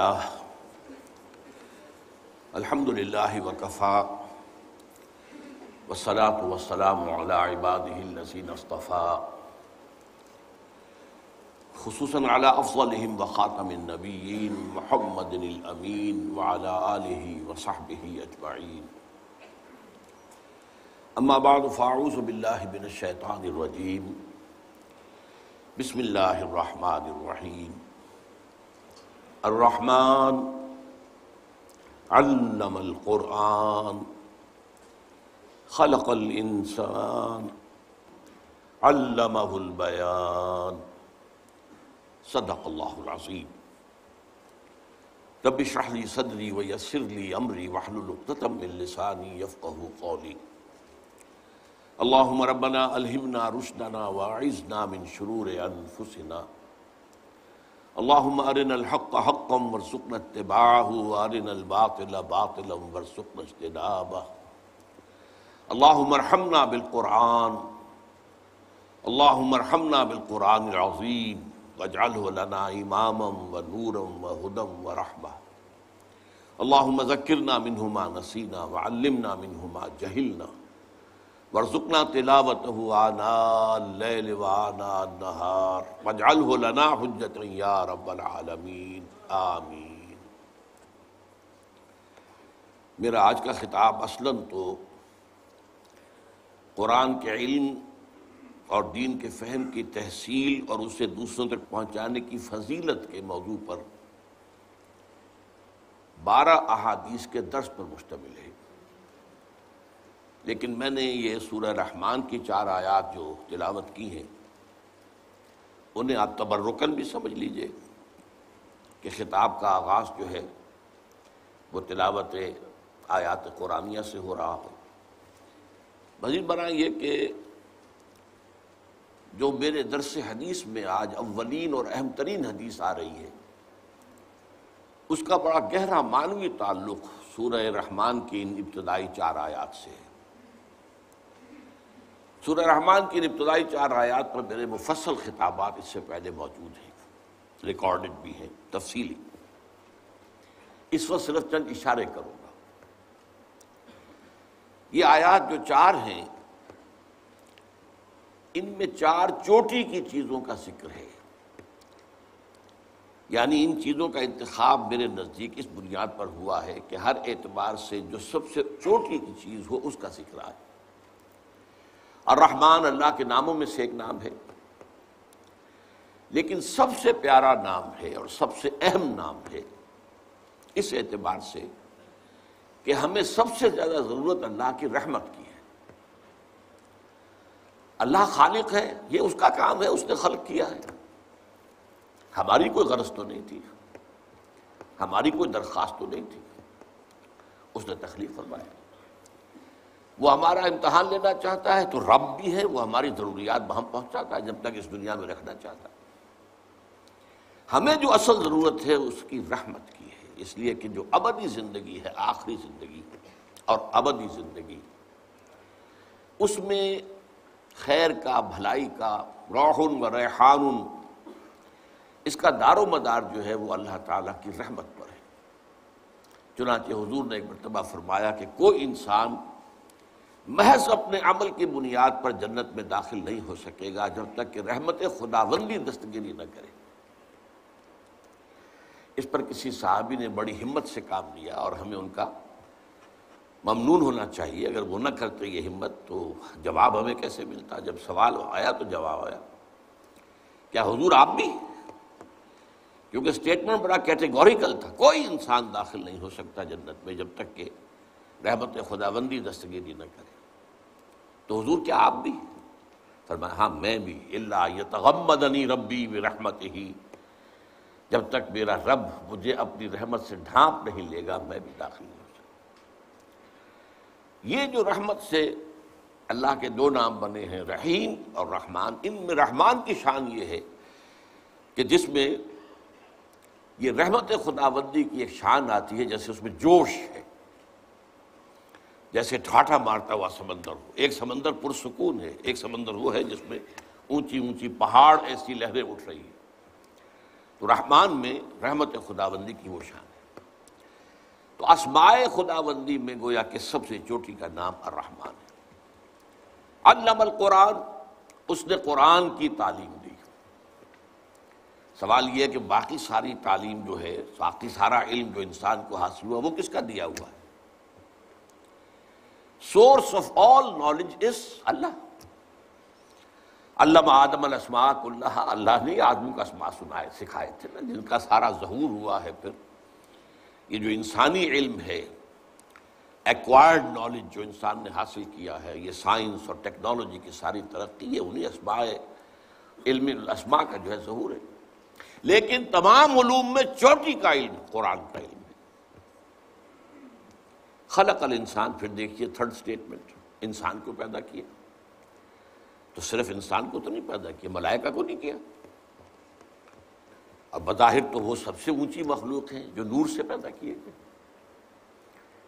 الحمد الحمد للہ وکفا والصلاة والسلام على عباده الذين اصطفى. خصوصاً على افضلهم وخاتم النبیین محمد الامین وعلى آلہ وصحبہ اجمعین اما بعد فاعوذ باللہ من الشیطان الرجیم بسم اللہ الرحمن الرحیم الرحمن علم القرآن خلق الانسان علمه البیان صدق اللہ العظیم رب اشرح لی صدری ویسر لی امری واحلل عقدۃ من لسانی یفقهوا قولی اللهم ربنا الہمنا رشدنا واعذنا من شرور انفسنا اللهم ارنا الحق حقا وارزقنا اتباعه وارنا الباطل باطلا وارزقنا اجتنابه. اللهم ارحمنا بالقرآن اللهم ارحمنا بالقرآن العظيم واجعله لنا إماما ونورا وهدى ورحمة. اللهم ذكرنا منه ما نسينا وعلمنا منه ما جهلنا وارزقنا تلاوته آناء الليل وآناء النهار. واجعله لنا حجة يا رب العالمين. آمين. میرا آج کا خطاب اصلاً تو قرآن کے علم اور دین کے فہم کی تحصیل اور اسے دوسروں تک پہنچانے کی فضیلت کے موضوع پر بارہ احادیث کے درس پر مشتمل ہے. لیکن میں نے یہ سورہ رحمان کی چار آیات جو تلاوت کی ہیں، انہیں آپ تبرکن بھی سمجھ لیجیے کہ خطاب کا آغاز جو ہے، وہ تلاوت آیات قرآنیہ سے ہو رہا ہو۔ مزید برآں یہ کہ جو میرے درس حدیث میں آج اولین اور اہم ترین حدیث آ رہی ہے، اس کا بڑا گہرا معنوی تعلق سورہ رحمان کی ان ابتدائی چار آیات سے ہے۔ سورہ رحمان کی ابتدائی چار آیات پر میرے مفصل خطابات اس سے پہلے موجود ہیں۔ ریکارڈڈ بھی ہیں، تفصیلی۔ اس وقت صرف چند اشارے کروں گا۔ یہ آیات جو چار ہیں، ان میں چار چوٹی کی چیزوں کا ذکر ہے۔ یعنی ان چیزوں کا انتخاب میرے نزدیک اس بنیاد پر ہوا ہے کہ ہر اعتبار سے جو سب سے چوٹی کی چیز ہو، اس کا ذکر آئے۔ الرحمن اللہ کے ناموں میں سے ایک نام ہے۔ لیکن سب سے پیارا نام ہے اور سب سے اہم نام ہے اس اعتبار سے کہ ہمیں سب سے زیادہ ضرورت اللہ کی رحمت کی ہے۔ اللہ خالق ہے، یہ اس کا کام ہے، اس نے خلق کیا ہے۔ ہماری کوئی غرض تو نہیں تھی۔ ہماری کوئی درخواست تو نہیں تھی۔ اس نے تخلیق فرمایا وہ ہمارا امتحان لینا چاہتا ہے تو رب بھی ہے، وہ ہماری ضروریات بہم پہنچاتا ہے جب تک اس دنیا میں رکھنا چاہتا ہے۔ ہمیں جو اصل ضرورت ہے اس کی رحمت کی ہے۔ اس لیے کہ جو ابدی زندگی ہے، آخری زندگی اور ابدی زندگی، اس میں خیر کا، بھلائی کا، روحن و ریحان اس کا دار و مدار جو ہے وہ اللہ تعالیٰ کی رحمت پر ہے۔ چنانچہ حضور نے ایک مرتبہ فرمایا کہ کوئی انسان محض اپنے عمل کی بنیاد پر جنت میں داخل نہیں ہو سکے گا جب تک کہ رحمت خداوندی دستگیری نہ کرے۔ اس پر کسی صحابی نے بڑی ہمت سے کام لیا اور ہمیں ان کا ممنون ہونا چاہیے۔ اگر وہ نہ کرتے یہ ہمت تو جواب ہمیں کیسے ملتا؟ جب سوال آیا تو جواب آیا۔ کیا حضور آپ بھی؟ کیونکہ سٹیٹمنٹ بڑا کیٹیگوریکل تھا۔ کوئی انسان داخل نہیں ہو سکتا جنت میں جب تک کہ رحمت خداوندی دستگیری نہ کرے۔ تو حضور کیا آپ بھی فرمایا ہاں میں بھی، اللہ یتغمدنی ربی برحمت ہی جب تک میرا رب مجھے اپنی رحمت سے ڈھانپ نہیں لے گا، میں بھی داخل نہیں ہو سکتا۔ یہ جو رحمت سے اللہ کے دو نام بنے ہیں، رحیم اور رحمان۔ ان میں رحمان کی شان یہ ہے کہ جس میں یہ رحمت خداوندی کی ایک شان آتی ہے، جیسے اس میں جوش ہے۔ جیسے ٹھاٹھا مارتا ہوا سمندر ہو۔ ایک سمندر پرسکون ہے، ایک سمندر وہ ہے جس میں اونچی اونچی پہاڑ ایسی لہریں اٹھ رہی ہیں۔ تو رحمان میں رحمت خداوندی کی وہ شان ہے۔ تو اسمائے خداوندی میں گویا کہ سب سے چوٹی کا نام الرحمن ہے۔ علم القرآن، اس نے قرآن کی تعلیم دی۔ سوال یہ ہے کہ باقی ساری تعلیم جو ہے، باقی سارا علم جو انسان کو حاصل ہوا، وہ کس کا دیا ہوا ہے؟ Source of all knowledge is اللہ اللہ آدم الاسماء اللہ اللہ نے آدمی کا اسماء سنائے، سکھائے تھے نا، جن کا سارا ظہور ہوا ہے پھر۔ یہ جو انسانی علم ہے ایکوائرڈ نالج جو انسان نے حاصل کیا ہے، یہ سائنس اور ٹیکنالوجی کی ساری ترقی ہے انہیں اسماء، علم الاسماء کا جو ہے ظہور ہے۔ لیکن تمام علوم میں چوٹی کا علم قرآن کا علم خلق الانسان، پھر دیکھیے تھرڈ سٹیٹمنٹ انسان کو پیدا کیا۔ تو صرف انسان کو تو نہیں پیدا کیا، ملائکہ کو نہیں کیا۔ اب بظاہر تو وہ سب سے اونچی مخلوق ہیں جو نور سے پیدا کیے گئے۔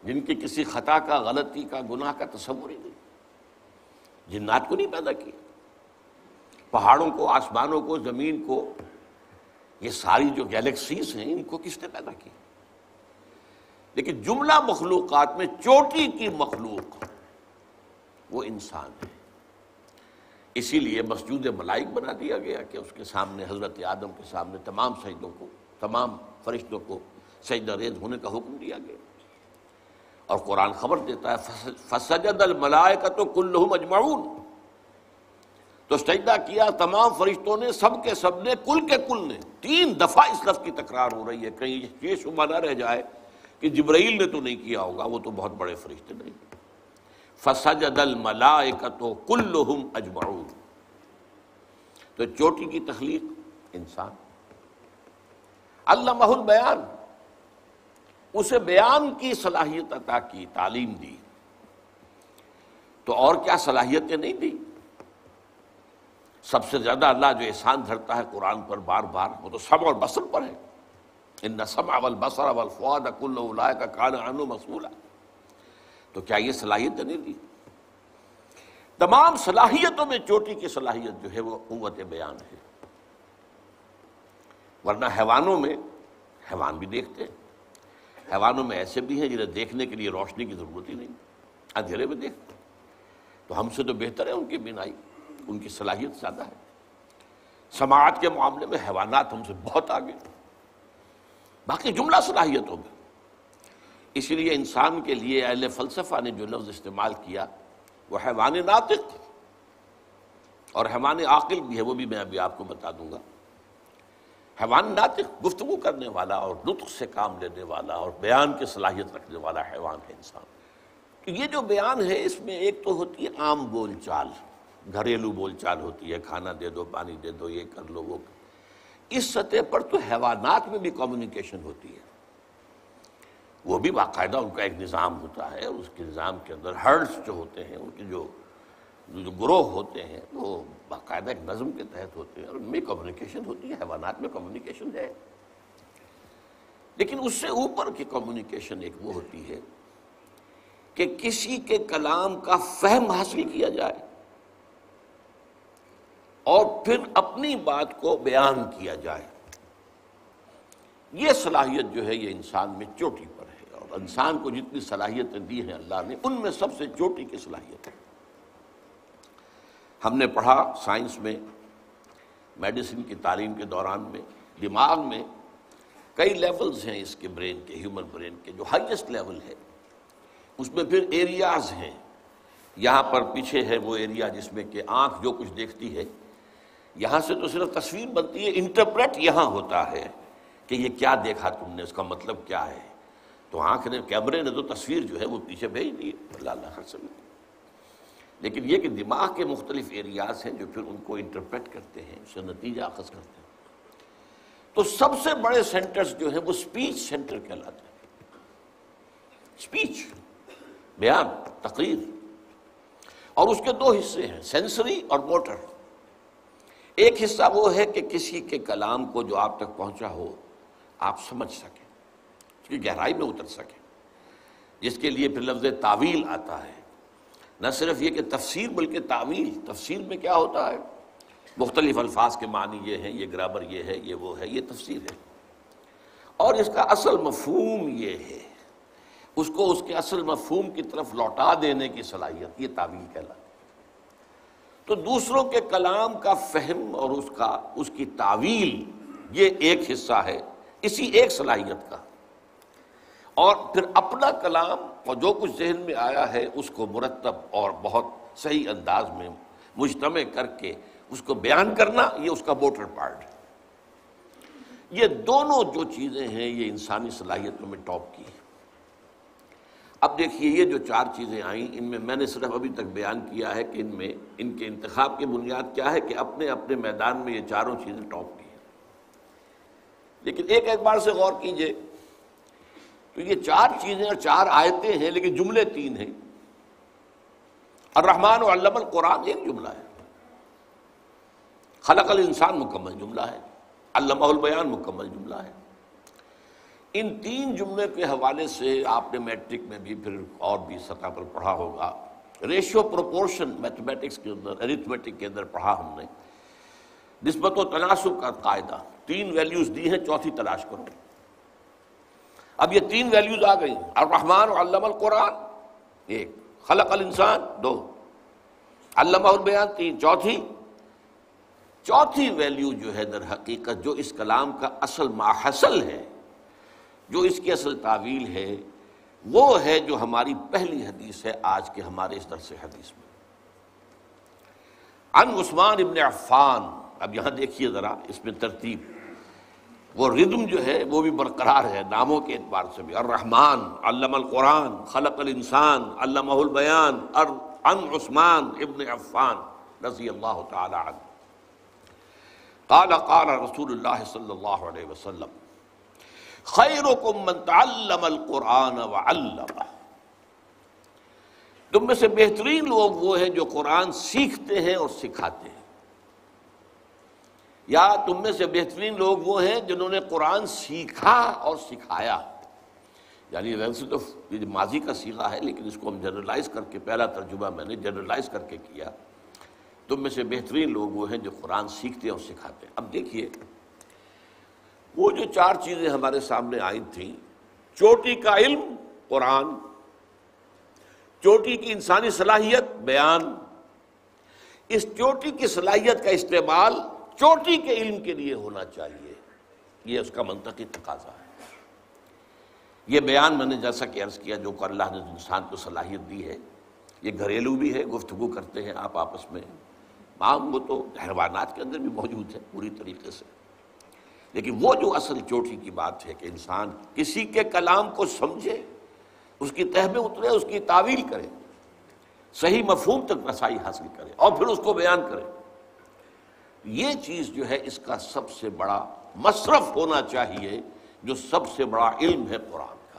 جن کی کسی خطا کا، غلطی کا، گناہ کا تصور ہی نہیں۔ جنات کو نہیں پیدا کیا۔ پہاڑوں کو، آسمانوں کو، زمین کو، یہ ساری جو گیلیکسیز ہیں، ان کو کس نے پیدا کی لیکن جملہ مخلوقات میں چوٹی کی مخلوق وہ انسان ہے۔ اسی لیے مسجود ملائک بنا دیا گیا کہ اس کے سامنے حضرت آدم کے سامنے تمام سجدوں کو، تمام فرشتوں کو سجدہ ریز ہونے کا حکم دیا گیا۔ اور قرآن خبر دیتا ہے فسجد الملائکہ تو کلہم اجمعون۔ تو سجدہ کیا تمام فرشتوں نے، سب کے سب نے، کل کے کل نے۔ تین دفعہ اس لفظ کی تکرار ہو رہی ہے۔ کہیں یہ شبہ نہ رہ جائے۔ کہ جبرائیل نے تو نہیں کیا ہوگا، وہ تو بہت بڑے فرشتے نہیں۔ فسجد الملائکت کلہم اجمعون تو چوٹی کی تخلیق انسان۔ علامہ البیان۔ اسے بیان کی صلاحیت عطا کی، تعلیم دی۔ تو اور کیا صلاحیتیں نہیں دی؟ سب سے زیادہ اللہ جو احسان دھرتا ہے قرآن پر بار بار، وہ تو سب اور بسر پر ہے۔ ان نسم اول بسر اول فواد اکل کا کان عنو تو کیا یہ صلاحیت نہیں دی تمام صلاحیتوں میں چوٹی کی صلاحیت جو ہے وہ قوت بیان ہے۔ ورنہ حیوانوں میں حیوان بھی دیکھتے ہیں۔ حیوانوں میں ایسے بھی ہیں جنہیں دیکھنے کے لیے روشنی کی ضرورت ہی نہیں۔ اندھیرے میں دیکھتے تو ہم سے تو بہتر ہے ان کی بینائی۔ ان کی صلاحیت زیادہ ہے۔ سماعت کے معاملے میں حیوانات ہم سے بہت آگے باقی جملہ صلاحیتوں میں اسی لیے انسان کے لیے اہل فلسفہ نے جو لفظ استعمال کیا، وہ حیوان ناطق اور حیوان عاقل بھی ہے، وہ بھی میں ابھی آپ کو بتا دوں گا۔ حیوان ناطق گفتگو کرنے والا اور لطف سے کام لینے والا اور بیان کی صلاحیت رکھنے والا حیوان ہے انسان۔ یہ جو بیان ہے، اس میں ایک تو ہوتی ہے عام بول چال۔ گھریلو بول چال ہوتی ہے، کھانا دے دو، پانی دے دو، یہ کر لو، وہ اس سطح پر تو حیوانات میں بھی کمیونیکیشن ہوتی ہے۔ وہ بھی باقاعدہ ان کا ایک نظام ہوتا ہے، اس کے نظام کے اندر ہرڈس جو ہوتے ہیں، ان کے جو جو گروہ ہوتے ہیں، وہ باقاعدہ ایک نظم کے تحت ہوتے ہیں اور ان میں کمیونیکیشن ہوتی ہے، حیوانات میں کمیونیکیشن ہے۔ لیکن اس سے اوپر کی کمیونیکیشن ایک وہ ہوتی ہے کہ کسی کے کلام کا فہم حاصل کیا جائے۔ اور پھر اپنی بات کو بیان کیا جائے۔ یہ صلاحیت جو ہے، یہ انسان میں چوٹی پر ہے اور انسان کو جتنی صلاحیتیں دی ہیں اللہ نے، ان میں سب سے چوٹی کی صلاحیت ہے۔ ہم نے پڑھا سائنس میں، میڈیسن کی تعلیم کے دوران میں، دماغ میں کئی لیولز ہیں اس کے برین کے، ہیومن برین کے، جو ہائیسٹ لیول ہے۔ اس میں پھر ایریاز ہیں۔ یہاں پر پیچھے ہے وہ ایریا جس میں کہ آنکھ جو کچھ دیکھتی ہے یہاں سے تو صرف تصویر بنتی ہے انٹرپریٹ یہاں ہوتا ہے کہ یہ کیا دیکھا تم نے، اس کا مطلب کیا ہے۔ تو آنکھ نے، کیمرے نے تو تصویر جو ہے وہ پیچھے بھیج دی اللہ اللہ حسن لیکن یہ کہ دماغ کے مختلف ایریاز ہیں جو پھر ان کو انٹرپریٹ کرتے ہیں، اس سے نتیجہ اخذ کرتے ہیں۔ تو سب سے بڑے سینٹرز جو ہیں وہ سپیچ سینٹر کہلاتے ہیں۔ سپیچ بیان، تقریر۔ اور اس کے دو حصے ہیں سینسری اور موٹر ایک حصہ وہ ہے کہ کسی کے کلام کو جو آپ تک پہنچا ہو، آپ سمجھ سکیں، اس کی گہرائی میں اتر سکیں۔ جس کے لیے پھر لفظ تعویل آتا ہے۔ نہ صرف یہ کہ تفسیر، بلکہ تعویل۔ تفسیر میں کیا ہوتا ہے؟ مختلف الفاظ کے معنی یہ ہیں، یہ گرامر یہ ہے، یہ وہ ہے، یہ تفسیر ہے۔ اور اس کا اصل مفہوم یہ ہے۔ اس کو اس کے اصل مفہوم کی طرف لوٹا دینے کی صلاحیت، یہ تعویل کہلاتی تو دوسروں کے کلام کا فہم اور اس کا، اس کی تعویل یہ ایک حصہ ہے، اسی ایک صلاحیت کا۔ اور پھر اپنا کلام اور جو کچھ ذہن میں آیا ہے، اس کو مرتب اور بہت صحیح انداز میں مجتمع کر کے اس کو بیان کرنا، یہ اس کا ووٹر پارٹ ہے۔ یہ دونوں جو چیزیں ہیں، یہ انسانی صلاحیتوں میں ٹاپ کی۔ ہیں اب دیکھیے، یہ جو چار چیزیں آئیں، ان میں میں نے صرف ابھی تک بیان کیا ہے کہ ان میں، ان کے انتخاب کی بنیاد کیا ہے کہ اپنے اپنے میدان میں یہ چاروں چیزیں ٹاپ کی ہیں۔ لیکن ایک ایک بار سے غور کیجیے، تو یہ چار چیزیں اور چار آیتیں ہیں، لیکن جملے تین ہیں۔ الرحمن و علم القرآن ایک جملہ ہے۔ خلق الانسان مکمل جملہ ہے۔ علامہ البیان مکمل جملہ ہے۔ ان تین جملے کے حوالے سے آپ نے میٹرک میں بھی پھر اور بھی سطح پر پڑھا ہوگا۔ ریشو پروپورشن میتھمیٹکس کے اندر ارتھمیٹک کے اندر پڑھا ہم نے۔ نسبت و تناسب کا قاعدہ۔ تین ویلیوز دی ہیں، چوتھی تلاش کرو۔ اب یہ تین ویلیوز آ گئی الرحمن و علم القرآن، ایک۔ خلق الانسان، دو۔ علامہ البیان، تین۔ چوتھی۔ چوتھی ویلیو جو ہے در حقیقت، جو اس کلام کا اصل ماحصل ہے جو اس کی اصل تعویل ہے، وہ ہے جو ہماری پہلی حدیث ہے، آج کے ہمارے اس درس حدیث میں۔ ان عثمان ابن عفان، اب یہاں دیکھیے ذرا اس میں ترتیب۔ وہ ردم جو ہے، وہ بھی برقرار ہے ناموں کے اعتبار سے بھی۔ الرحمن، علم القرآن، خلق الانسان، علمہ البیان۔ ان عثمان ابن عفان رضی اللہ تعالی عنہ۔ قال قال رسول اللہ صلی اللہ علیہ وسلم خیرکم من تعلم القرآن وعلم تم میں سے بہترین لوگ وہ ہیں جو قرآن سیکھتے ہیں اور سکھاتے ہیں۔ یا تم میں سے بہترین لوگ وہ ہیں جنہوں نے قرآن سیکھا اور سکھایا۔ یعنی ویسے تو یہ ماضی کا سیکھا ہے، لیکن اس کو ہم جنرلائز کر کے، پہلا ترجمہ میں نے جنرلائز کر کے کیا۔ تم میں سے بہترین لوگ وہ ہیں جو قرآن سیکھتے اور سکھاتے ہیں۔ اب دیکھیے وہ جو چار چیزیں ہمارے سامنے آئی تھیں، چوٹی کا علم، قرآن، چوٹی کی انسانی صلاحیت، بیان۔ اس چوٹی کی صلاحیت کا استعمال چوٹی کے علم کے لیے ہونا چاہیے۔ یہ اس کا منطقی تقاضا ہے۔ یہ بیان میں نے جیسا کہ عرض کیا، جو کہ اللہ نے انسان کو صلاحیت دی ہے، یہ گھریلو بھی ہے، گفتگو کرتے ہیں، آپ آپس میں۔ عام وہ تو حیوانات کے اندر بھی موجود ہے، پوری طریقے سے۔ لیکن وہ جو اصل چوٹی کی بات ہے کہ انسان کسی کے کلام کو سمجھے، اس کی تہ میں اترے، اس کی تعویل کرے، صحیح مفہوم تک رسائی حاصل کرے اور پھر اس کو بیان کرے۔ یہ چیز جو ہے، اس کا سب سے بڑا مصرف ہونا چاہیے، جو سب سے بڑا علم ہے قرآن کا۔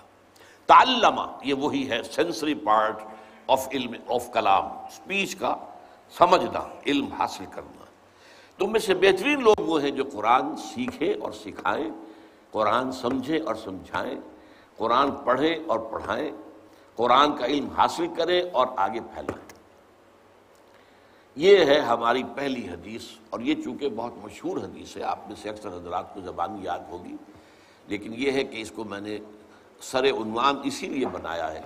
تعلمہ، یہ وہی ہے سینسری پارٹ آف علم آف کلام اسپیچ کا سمجھنا علم حاصل کرنا۔ تم میں سے بہترین لوگ وہ ہیں جو قرآن سیکھیں اور سکھائیں، قرآن سمجھیں اور سمجھائیں، قرآن پڑھیں اور پڑھائیں، قرآن کا علم حاصل کریں اور آگے پھیلائیں۔ یہ ہے ہماری پہلی حدیث، اور یہ چونکہ بہت مشہور حدیث ہے، آپ میں سے اکثر حضرات کو زبانی یاد ہوگی، لیکن یہ ہے کہ اس کو میں نے سر عنوان اسی لیے بنایا ہے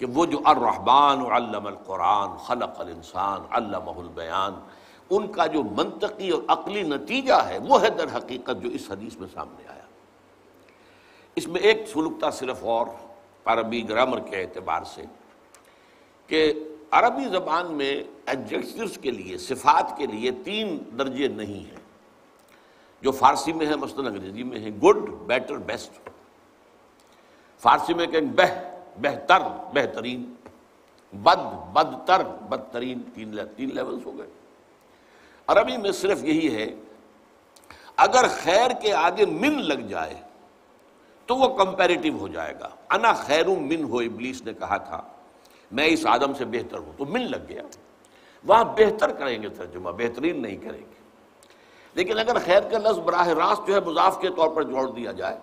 کہ وہ جو الرحمن علم القرآن، خلق الانسان، علمہ البیان ان کا جو منطقی اور عقلی نتیجہ ہے، وہ ہے در حقیقت جو اس حدیث میں سامنے آیا۔ اس میں ایک سلوکتا صرف اور عربی گرامر کے اعتبار سے کہ عربی زبان میں ایڈجیکٹوز کے لیے، صفات کے لیے تین درجے نہیں ہیں۔ جو فارسی میں ہے، مثلاً انگریزی میں ہے گڈ بیٹر بیسٹ فارسی میں کہیں بہ، بہتر، بہترین۔ بد، بدتر، بدترین۔ تین تین لیولز ہو گئے۔ عربی میں صرف یہی ہے، اگر خیر کے آگے من لگ جائے تو وہ کمپیریٹیو ہو جائے گا۔ انا خیر من ہو، ابلیس نے کہا تھا، میں اس آدم سے بہتر ہوں۔ تو من لگ گیا۔ وہاں بہتر کریں گے ترجمہ، بہترین نہیں کریں گے۔ لیکن اگر خیر کا لفظ براہ راست جو ہے مضاف کے طور پر جوڑ دیا جائے،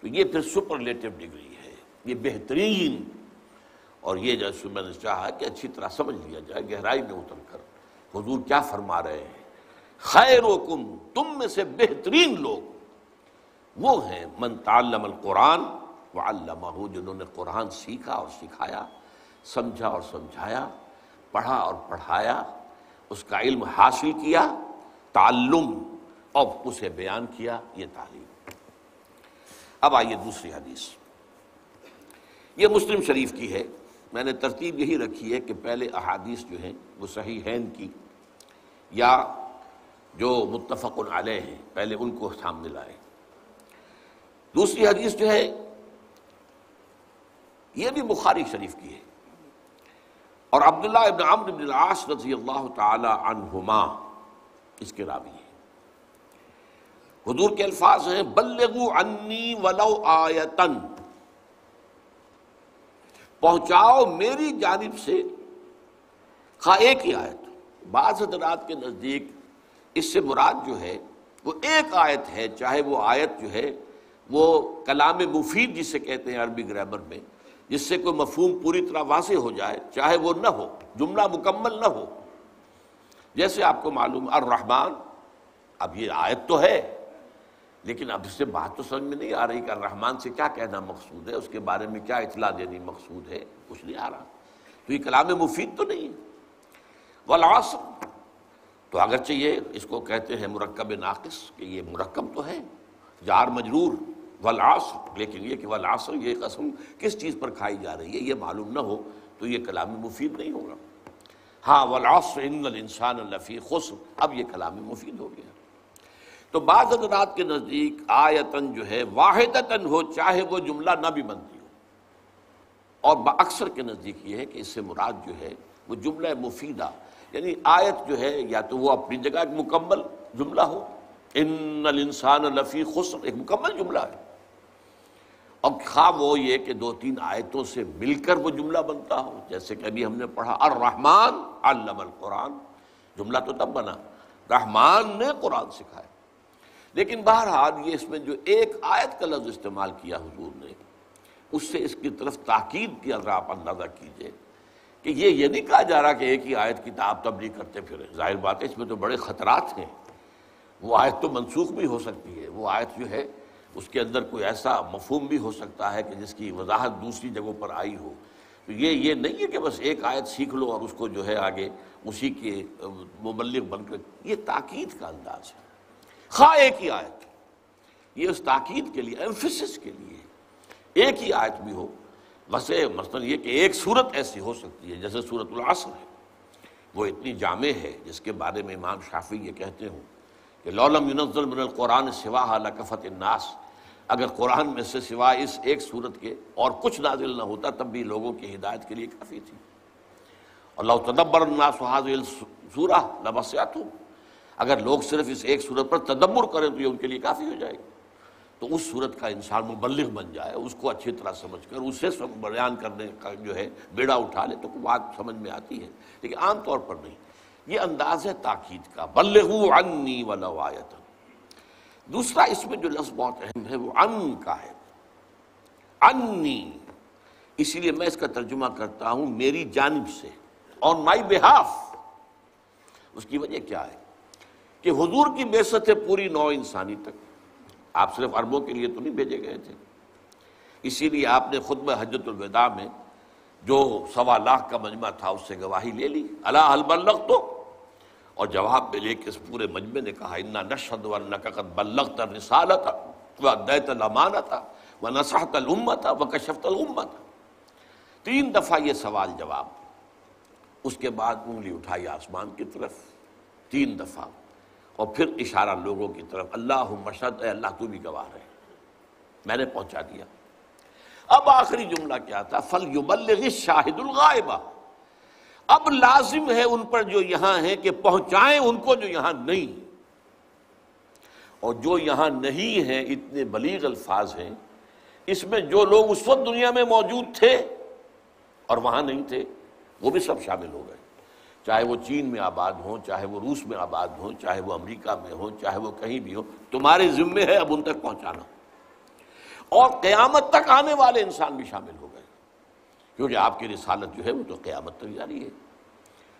تو یہ پھر سپرلیٹو ڈگری ہے۔ یہ بہترین۔ اور یہ جیسے میں نے چاہا کہ اچھی طرح سمجھ لیا جائے، گہرائی میں اتر کر۔ حضور کیا فرما رہے ہیں؟ خیر و کم تم میں سے بہترین لوگ۔ وہ ہیں من تعلم القرآن و جنہوں نے قرآن سیکھا اور سکھایا، سمجھا اور سمجھایا، پڑھا اور پڑھایا، اس کا علم حاصل کیا، تعلم اور اسے بیان کیا، یہ تعلیم۔ اب آئیے دوسری حدیث۔ یہ مسلم شریف کی ہے۔ میں نے ترتیب یہی رکھی ہے کہ پہلے احادیث جو ہیں وہ صحیح ہین کی یا جو متفق علیہ ہیں، پہلے ان کو سامنے لائے دوسری حدیث جو ہے، یہ بھی بخاری شریف کی ہے۔ اور عبداللہ ابن عمر بن العاص رضی اللہ تعالی عنہما اس کے راوی ہیں۔ حضور کے الفاظ ہیں بلغو انی ولو آیتن پہنچاؤ میری جانب سے۔ خواہ ایک ہی آیت۔ بعض حضرات کے نزدیک اس سے مراد جو ہے، وہ ایک آیت ہے، چاہے وہ آیت جو ہے، وہ کلام مفید جسے کہتے ہیں عربی گرامر میں، جس سے کوئی مفہوم پوری طرح واضح ہو جائے، چاہے وہ نہ ہو، جملہ مکمل نہ ہو۔ جیسے آپ کو معلوم، الرحمن، اب یہ آیت تو ہے۔ لیکن اب اس سے بات تو سمجھ میں نہیں آ رہی کہ الرحمن سے کیا کہنا مقصود ہے، اس کے بارے میں کیا اطلاع دینی مقصود ہے، کچھ نہیں آ رہا۔ تو یہ کلام مفید تو نہیں ہے۔ والعصر۔ تو اگرچہ یہ اس کو کہتے ہیں مرکب ناقص، کہ یہ مرکب تو ہے، جار مجرور۔ والعصر۔ لیکن یہ کہ والعصر، یہ قسم کس چیز پر کھائی جا رہی ہے، یہ معلوم نہ ہو، تو یہ کلام مفید نہیں ہوگا۔ ہاں والعصر، ان الانسان لفی خسر۔ اب یہ کلام مفید ہو گیا۔ تو بعض حضرات کے نزدیک آیتن جو ہے واحدتن ہو، چاہے وہ جملہ نہ بھی بنتی ہو۔ اور اکثر کے نزدیک یہ ہے کہ اس سے مراد جو ہے وہ جملہ مفیدہ یعنی آیت جو ہے یا تو وہ اپنی جگہ ایک مکمل جملہ ہو۔ ان الانسان لفی خسر، ایک مکمل جملہ ہے۔ اور خواہ وہ یہ کہ دو تین آیتوں سے مل کر وہ جملہ بنتا ہو۔ جیسے کہ ابھی ہم نے پڑھا، الرحمن علم القرآن۔ جملہ تو تب بنا۔ رحمان نے قرآن سکھایا۔ لیکن بہرحال یہ اس میں جو ایک آیت کا لفظ استعمال کیا حضور نے، اس سے اس کی طرف تاکید کی اگر آپ اندازہ کیجیے کہ یہ یہ نہیں کہا جا رہا کہ ایک ہی آیت کی تعب تبلیغ کرتے پھرے ظاہر بات ہے اس میں تو بڑے خطرات ہیں۔ وہ آیت تو منسوخ بھی ہو سکتی ہے۔ وہ آیت جو ہے، اس کے اندر کوئی ایسا مفہوم بھی ہو سکتا ہے کہ جس کی وضاحت دوسری جگہوں پر آئی ہو۔ تو یہ یہ نہیں ہے کہ بس ایک آیت سیکھ لو اور اس کو جو ہے آگے اسی کے مبلغ بن کر۔ یہ تاکید کا انداز ہے۔ خواہ ایک ہی آیت یہ اس تاکید کے لیے ایمفسس کے لیے ایک ہی آیت بھی ہو۔ ویسے مثلاً یہ کہ ایک صورت ایسی ہو سکتی ہے، جیسے صورت العصر ہے۔ وہ اتنی جامع ہے، جس کے بارے میں امام شافی یہ کہتے ہوں کہ لولم ينزل من القرآن سوا لکفت الناس۔ اگر قرآن میں سے سوا اس ایک صورت کے اور کچھ نازل نہ ہوتا، تب بھی لوگوں کی ہدایت کے لیے کافی تھی۔ اللہ تدبر الناس حاضل سورہ لبسیات اگر لوگ صرف اس ایک صورت پر تدبر کریں تو یہ ان کے لیے کافی ہو جائے گی۔ تو اس صورت کا انسان مبلغ بن جائے، اس کو اچھی طرح سمجھ کر، اسے بیان کرنے کا جو ہے، بیڑا اٹھا لے تو بات سمجھ میں آتی ہے۔ لیکن عام طور پر نہیں۔ یہ انداز ہے تاکید کا۔ بلغو عنی ولو آیت دوسرا اس میں جو لفظ بہت اہم ہے، وہ ان کا ہے۔ انی اسی لیے میں اس کا ترجمہ کرتا ہوں میری جانب سے آن مائی بہاف اس کی وجہ کیا ہے؟ کہ حضور کی بیست ہے پوری نو انسانی تک۔ آپ صرف عربوں کے لیے تو نہیں بھیجے گئے تھے۔ اسی لیے آپ نے خود میں حجت الوداع میں جو سوا لاکھ کا مجمع تھا اس سے گواہی لے لی۔ اللہ البلغ تو اور جواب میں لے کے اس پورے مجمع نے کہا، انا نشد و نقد بلغت رسالت و دیت الامانت و نصحت الامت و کشفت الامت تین دفعہ یہ سوال جواب۔ اس کے بعد انگلی اٹھائی آسمان کی طرف۔ تین دفعہ۔ اور پھر اشارہ لوگوں کی طرف اللہ مشد اے اللہ تو بھی گواہ رہے۔ میں نے پہنچا دیا۔ اب آخری جملہ کیا تھا؟ فل یبلغ شاہد الغائبہ اب لازم ہے ان پر جو یہاں ہیں کہ پہنچائیں ان کو جو یہاں نہیں۔ اور جو یہاں نہیں ہیں، اتنے بلیغ الفاظ ہیں۔ اس میں جو لوگ اس وقت دنیا میں موجود تھے اور وہاں نہیں تھے، وہ بھی سب شامل ہو گئے۔ چاہے وہ چین میں آباد ہوں، چاہے وہ روس میں آباد ہوں، چاہے وہ امریکہ میں ہوں، چاہے وہ کہیں بھی ہوں، تمہارے ذمے ہے اب ان تک پہنچانا۔ اور قیامت تک آنے والے انسان بھی شامل ہو گئے۔ کیونکہ آپ کی رسالت جو ہے وہ تو قیامت تک جاری ہے۔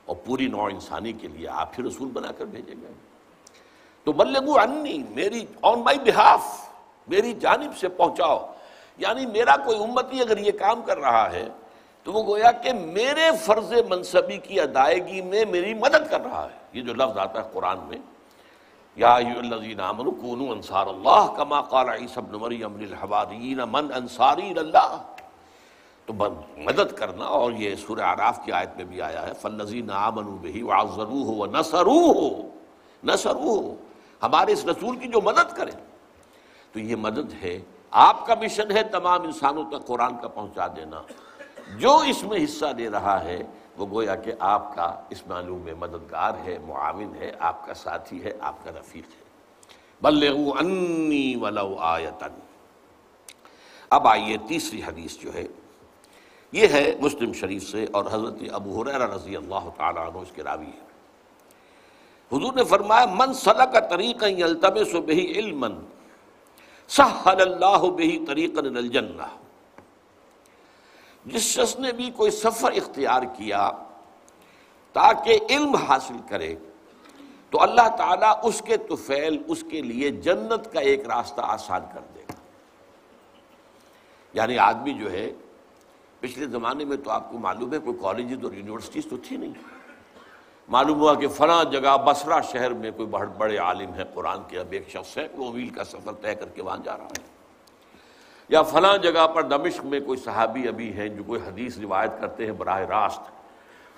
اور پوری نوع انسانی کے لیے آپ پھر رسول بنا کر بھیجیں گے تو بلغو انی میری آن مائی بہاف میری جانب سے پہنچاؤ۔ یعنی میرا کوئی امتی اگر یہ کام کر رہا ہے تو وہ گویا کہ میرے فرض منصبی کی ادائیگی میں میری مدد کر رہا ہے۔ یہ جو لفظ آتا ہے قرآن میں، یا الذین آمنوا کونوا انصار اللہ کما قال عیسی ابن مریم للحواریین من انصاری اللہ۔ تو مدد کرنا، اور یہ سورہ عراف کی آیت میں بھی آیا ہے، فالذین آمنوا به وعزروه ونصروه نصروه ہمارے اس رسول کی جو مدد کرے تو یہ مدد ہے۔ آپ کا مشن ہے تمام انسانوں تک قرآن کا پہنچا دینا۔ جو اس میں حصہ دے رہا ہے، وہ گویا کہ آپ کا اس معلوم میں مددگار ہے، معاون ہے، آپ کا ساتھی ہے، آپ کا رفیق ہے۔ بلغو انی ولو آیتن۔ اب آئیے تیسری حدیث جو ہے۔ یہ ہے مسلم شریف سے اور حضرت ابو حریرہ رضی اللہ تعالیٰ عنہ اس کے راوی ہے حضور نے فرمایا، من سلک طریقا یلتمس بہی علما، سہل اللہ بہی طریقا الجنہ۔ جس شخص نے بھی کوئی سفر اختیار کیا تاکہ علم حاصل کرے، تو اللہ تعالیٰ اس کے توفیل، اس کے لیے جنت کا ایک راستہ آسان کر دے گا۔ یعنی آدمی جو ہے، پچھلے زمانے میں تو آپ کو معلوم ہے، کوئی کالجز اور یونیورسٹیز تو تھی نہیں۔ معلوم ہوا کہ فلاں جگہ بسرا شہر میں کوئی بہت بڑے عالم ہے، قرآن کے اب ایک شخص ہے، وہ میل کا سفر طے کر کے وہاں جا رہا ہے۔ یا فلاں جگہ پر دمشق میں کوئی صحابی ابھی ہیں جو کوئی حدیث روایت کرتے ہیں براہ راست۔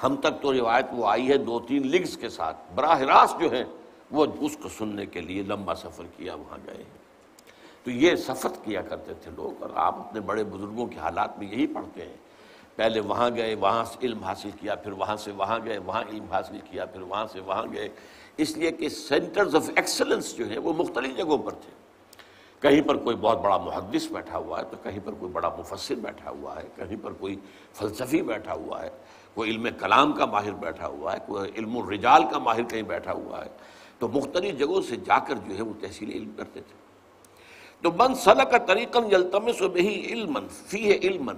ہم تک تو روایت وہ آئی ہے دو تین لنکس کے ساتھ۔ براہ راست جو ہیں وہ اس کو سننے کے لیے لمبا سفر کیا وہاں گئے ہیں۔ تو یہ سفر کیا کرتے تھے لوگ اور آپ اپنے بڑے بزرگوں کے حالات میں یہی پڑھتے ہیں۔ پہلے وہاں گئے، وہاں سے علم حاصل کیا، پھر وہاں سے وہاں گئے، وہاں علم حاصل کیا، پھر وہاں سے وہاں گئے۔ اس لیے کہ سینٹرز آف ایکسلنس جو ہیں وہ مختلف جگہوں پر تھے۔ کہیں پر کوئی بہت بڑا محدث بیٹھا ہوا ہے، تو کہیں پر کوئی بڑا مفسر بیٹھا ہوا ہے، کہیں پر کوئی فلسفی بیٹھا ہوا ہے، کوئی علم کلام کا ماہر بیٹھا ہوا ہے، کوئی علم الرجال کا ماہر کہیں بیٹھا ہوا ہے۔ تو مختلف جگہوں سے جا کر جو ہے وہ تحصیل علم کرتے تھے۔ تو من صلاح کا طریقن یلتمس و بہی علم فی ہے علم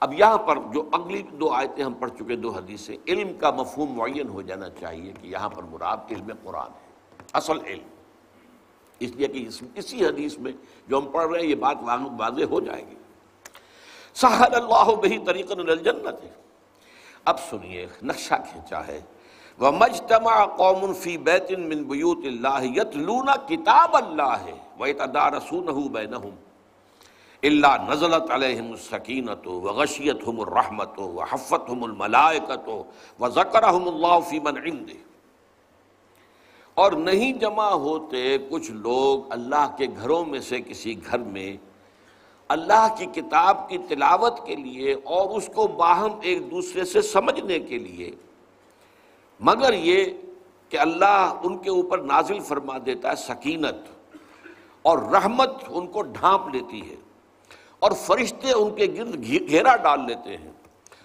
اب یہاں پر جو اگلی دو آیتیں ہم پڑھ چکے، دو حدیثیں علم کا مفہوم معین ہو جانا چاہیے کہ یہاں پر مراد علم قرآن ہے، اصل علم۔ اس لیے کہ اس اسی حدیث میں جو ہم پڑھ رہے ہیں، یہ بات واضح ہو جائے گی۔ سہل اللہ بہی طریقن الجنت۔ اب سنیے، نقشہ کھینچا ہے۔ وہ مجتما قوم فی بیت وَمَجْتَمَعَ قَوْمٌ فِي بَيْتٍ مِّن بُيُوتِ اللَّهِ يَتْلُونَ كِتَابَ اللَّهِ وَيَتَدَارَسُونَهُ بَيْنَهُمْ۔ إِلَّا نَزَلَتْ عَلَيْهِمُ السَّكِينَةُ وَغَشِيَتْهُمُ الرَّحْمَةُ وَحَفَّتْهُمُ الْمَلَائِكَةُ وَذَكَرَهُمُ اللَّهُ فِي مَنْ عِنْدِهِ۔ اور نہیں جمع ہوتے کچھ لوگ اللہ کے گھروں میں سے کسی گھر میں، اللہ کی کتاب کی تلاوت کے لیے اور اس کو باہم ایک دوسرے سے سمجھنے کے لیے۔ مگر یہ کہ اللہ ان کے اوپر نازل فرما دیتا ہے سکینت اور رحمت ان کو ڈھانپ لیتی ہے اور فرشتے ان کے گرد گھیرا ڈال لیتے ہیں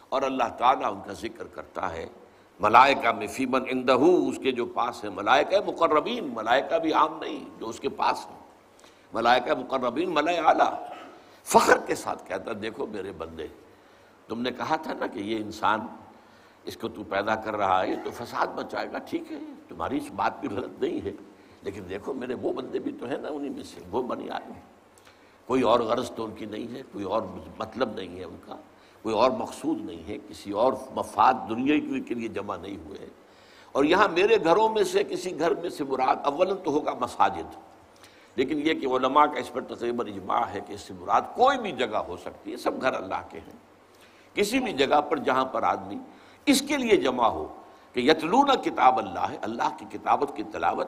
اور اللہ تعالیٰ ان کا ذکر کرتا ہے۔ ملائکہ میں فیمن اندہو، اس کے جو پاس ہے ملائکہ مقربین، ملائکہ بھی عام نہیں، جو اس کے پاس ہے ملائکہ مقربین، ملائے اعلیٰ۔ فخر کے ساتھ کہتا دیکھو میرے بندے، تم نے کہا تھا نا کہ یہ انسان، اس کو تو پیدا کر رہا ہے، تو فساد مچائے گا، ٹھیک ہے، تمہاری اس بات بھی غلط نہیں ہے۔ لیکن دیکھو میرے وہ بندے بھی تو ہیں نا انہیں میں سے، وہ بنی آدمی کوئی اور غرض تو ان کی نہیں ہے، کوئی اور مطلب نہیں ہے ان کا۔ کوئی اور مقصود نہیں ہے، کسی اور مفاد دنیا کے لیے جمع نہیں ہوئے اور یہاں میرے گھروں میں سے، کسی گھر میں سے مراد اول تو ہوگا مساجد۔ لیکن یہ کہ علماء کا اس پر تقریباً اجماع ہے کہ اس سے مراد کوئی بھی جگہ ہو سکتی ہے، سب گھر اللہ کے ہیں۔ کسی بھی جگہ پر جہاں پر آدمی اس کے لیے جمع ہو کہ یتلون کتاب اللہ ہے اللہ کی کتابت کی تلاوت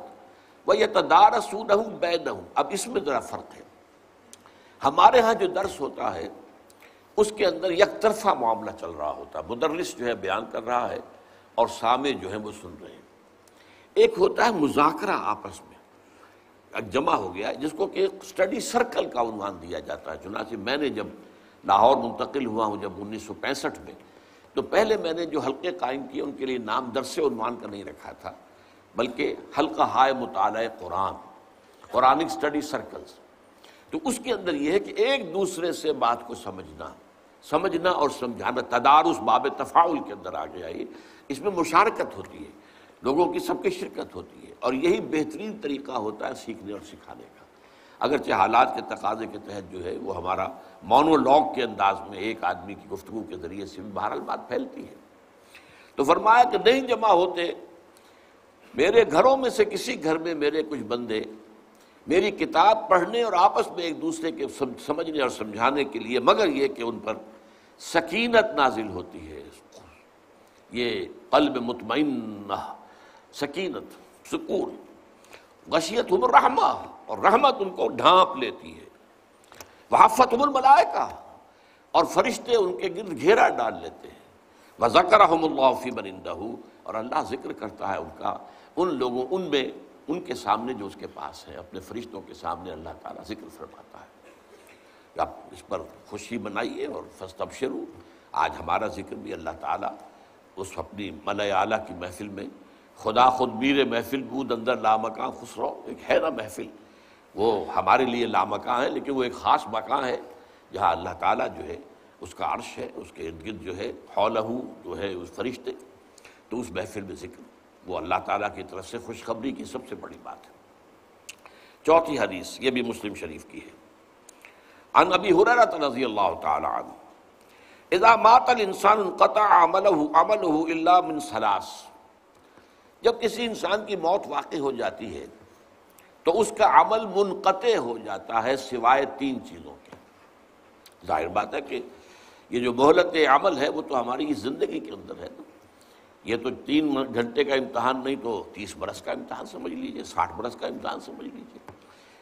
وہ یتدار سود ہوں اب اس میں ذرا فرق ہے۔ ہمارے ہاں جو درس ہوتا ہے اس کے اندر یک طرفہ معاملہ چل رہا ہوتا ہے۔ مدرس جو ہے بیان کر رہا ہے اور سامع جو ہے وہ سن رہے ہیں۔ ایک ہوتا ہے مذاکرہ آپس میں۔ جمع ہو گیا جس کو کہ اسٹڈی سرکل کا عنوان دیا جاتا ہے۔ چنانچہ میں نے جب لاہور منتقل ہوا ہوں جب انیس سو پینسٹھ میں، تو پہلے میں نے جو حلقے قائم کیے، ان کے لیے نام درس عنوان کا نہیں رکھا تھا، بلکہ حلقہ ہائے مطالعہ قرآن، قرآنک اسٹڈی سرکلز۔ تو اس کے اندر یہ ہے کہ ایک دوسرے سے بات کو سمجھنا سمجھنا اور سمجھانا، تدارس باب تفاعل کے اندر آ گیا یہ اس میں مشارکت ہوتی ہے، لوگوں کی سب کی شرکت ہوتی ہے اور یہی بہترین طریقہ ہوتا ہے سیکھنے اور سکھانے کا۔ اگرچہ حالات کے تقاضے کے تحت جو ہے وہ ہمارا مونولاگ کے انداز میں ایک آدمی کی گفتگو کے ذریعے سے بھی بہرحال بات پھیلتی ہے۔ تو فرمایا کہ نہیں جمع ہوتے، میرے گھروں میں سے کسی گھر میں میرے کچھ بندے میری کتاب پڑھنے اور آپس میں ایک دوسرے کے سمجھنے اور سمجھانے کے لیے، مگر یہ کہ ان پر سکینت نازل ہوتی ہے۔ یہ قلب مطمئنہ، سکینت، سکون، غشیت عمر رحمہ اور رحمت ان کو ڈھانپ لیتی ہے۔ وحفت عمر ملائے کا اور فرشتے ان کے گرد گھیرا ڈال لیتے ہیں۔ وہ ذکر اللہ فی بنندہ اور اللہ ذکر کرتا ہے ان کا، ان لوگوں، ان میں ان کے سامنے جو اس کے پاس ہے، اپنے فرشتوں کے سامنے اللہ تعالیٰ ذکر فرماتا ہے۔ آپ اس پر خوشی منائیے اور فسٹ شروع آج ہمارا ذکر بھی اللہ تعالیٰ اس اپنی ملۂ اعلیٰ کی محفل میں، خدا خود میر محفل بود اندر لامکاں خسرو، ایک ہے نا محفل۔ وہ ہمارے لیے لامکاں ہے لیکن وہ ایک خاص مکان ہے۔ جہاں اللہ تعالیٰ جو ہے، اس کا عرش ہے، اس کے ارد گرد جو ہے حولہ جو ہے، اس فرشتے۔ تو اس محفل میں ذکر۔ وہ اللہ تعالیٰ کی طرف سے خوشخبری کی سب سے بڑی بات ہے۔ چوتھی حدیث، یہ بھی مسلم شریف کی ہے۔ ان ابی حرارت رضی اللہ تعالیٰ عنہ، اذا مات الانسان انقطع عمله عمله الا من ثلاث. جب کسی انسان کی موت واقع ہو جاتی ہے، تو اس کا عمل منقطع ہو جاتا ہے سوائے تین چیزوں کے۔ ظاہر بات ہے کہ یہ جو مہلت عمل ہے، وہ تو ہماری زندگی کے اندر ہے یہ تو تین گھنٹے کا امتحان نہیں تو تیس برس کا امتحان سمجھ لیجیے، ساٹھ برس کا امتحان سمجھ لیجیے۔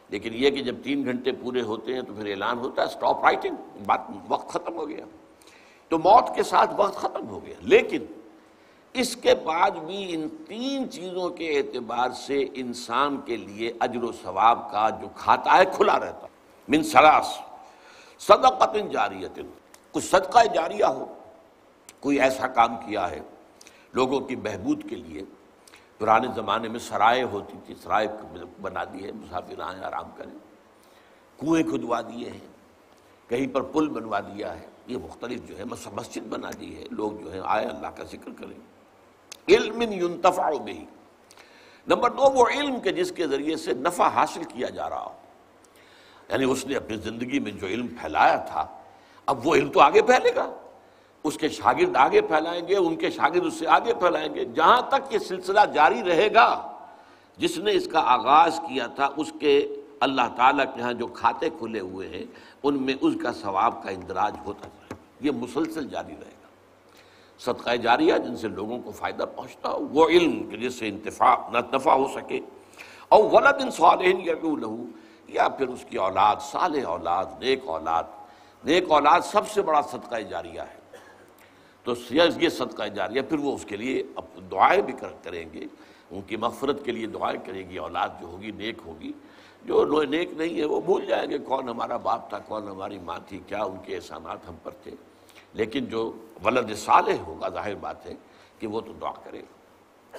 لیکن یہ کہ جب تین گھنٹے پورے ہوتے ہیں تو پھر اعلان ہوتا ہے سٹاپ رائٹنگ بات وقت ختم ہو گیا۔ تو موت کے ساتھ وقت ختم ہو گیا۔ لیکن اس کے بعد بھی ان تین چیزوں کے اعتبار سے انسان کے لیے اجر و ثواب کا جو کھاتا ہے کھلا رہتا۔ من سلاس صدقت جاریت کچھ صدقہ جاریہ ہو، کوئی ایسا کام کیا ہے لوگوں کی بہبود کے لیے پرانے زمانے میں سرائے ہوتی تھی، سرائے بنا دی ہے، مسافر آئیں، آرام کریں۔ کنویں کھدوا دیے ہیں، کہیں پر پل بنوا دیا ہے۔ یہ مختلف جو ہے، مسجد بنا دی ہے۔ لوگ جو ہے آئے، اللہ کا ذکر کریں۔ علم ينتفع به نمبر دو، وہ علم کے جس کے ذریعے سے نفع حاصل کیا جا رہا ہو۔ یعنی اس نے اپنی زندگی میں جو علم پھیلایا تھا، اب وہ علم تو آگے پھیلے گا۔ اس کے شاگرد آگے پھیلائیں گے، ان کے شاگرد اس سے آگے پھیلائیں گے۔ جہاں تک یہ سلسلہ جاری رہے گا، جس نے اس کا آغاز کیا تھا، اس کے اللہ تعالیٰ کے ہاں جو کھاتے کھلے ہوئے ہیں، ان میں اس کا ثواب کا اندراج ہوتا جائے۔ یہ مسلسل جاری رہے گا۔ صدقہ جاریہ، جن سے لوگوں کو فائدہ پہنچتا ہو، وہ علم جس سے انتفاع نہ نفع ہو سکے۔ اور ولد ان صالح لہو یا پھر اس کی اولاد، صالح اولاد، نیک اولاد۔ نیک اولاد سب سے بڑا صدقہ جاریہ ہے۔ تو یہ صدقہ جاریہ پھر وہ اس کے لیے دعائیں بھی کریں گے، ان کی مغفرت کے لیے دعائیں کرے گی، اولاد جو ہوگی نیک ہوگی، جو نیک نہیں ہے وہ بھول جائیں گے، کون ہمارا باپ تھا، کون ہماری ماں تھی، کیا ان کے احسانات ہم پر تھے۔ لیکن جو ولد صالح ہوگا، ظاہر بات ہے کہ وہ تو دعا کرے گا۔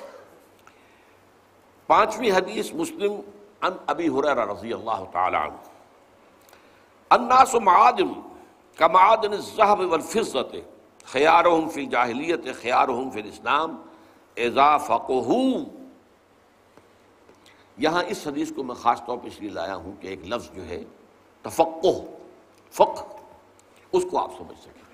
پانچویں حدیث مسلم ان ابی حریر رضی اللہ تعالی عنہ۔ الناس معادن کمعادن الزہب والفضت خیارہم فی الجاہلیت خیارہم فی الاسلام، اذا فقہو. یہاں اس حدیث کو میں خاص طور پر اس لیے لایا ہوں کہ ایک لفظ جو ہے، تفقہ، فقہ، اس کو آپ سمجھ سکیں۔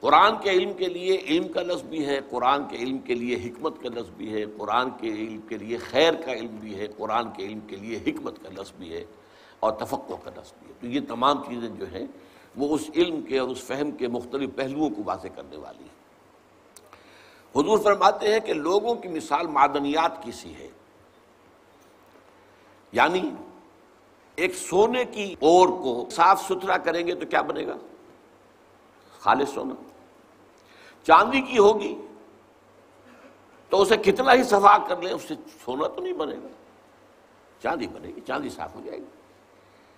قرآن کے علم کے لیے علم کا لفظ بھی ہے، قرآن کے علم کے لیے حکمت کا لفظ بھی ہے، قرآن کے علم کے لیے خیر کا علم بھی ہے، قرآن کے علم کے لیے حکمت کا لفظ بھی ہے اور تفقع کا لفظ بھی ہے۔ تو یہ تمام چیزیں جو ہیں وہ اس علم کے اور اس فہم کے مختلف پہلوؤں کو واضح کرنے والی ہیں۔ حضور فرماتے ہیں کہ لوگوں کی مثال معدنیات کی سی ہے۔ یعنی ایک سونے کی اور کو صاف ستھرا کریں گے تو کیا بنے گا؟ خالص سونا۔ چاندی کی ہوگی تو اسے کتنا ہی صفا کر لیں اس سے سونا تو نہیں بنے گا۔ چاندی بنے گی، چاندی صاف ہو جائے گی۔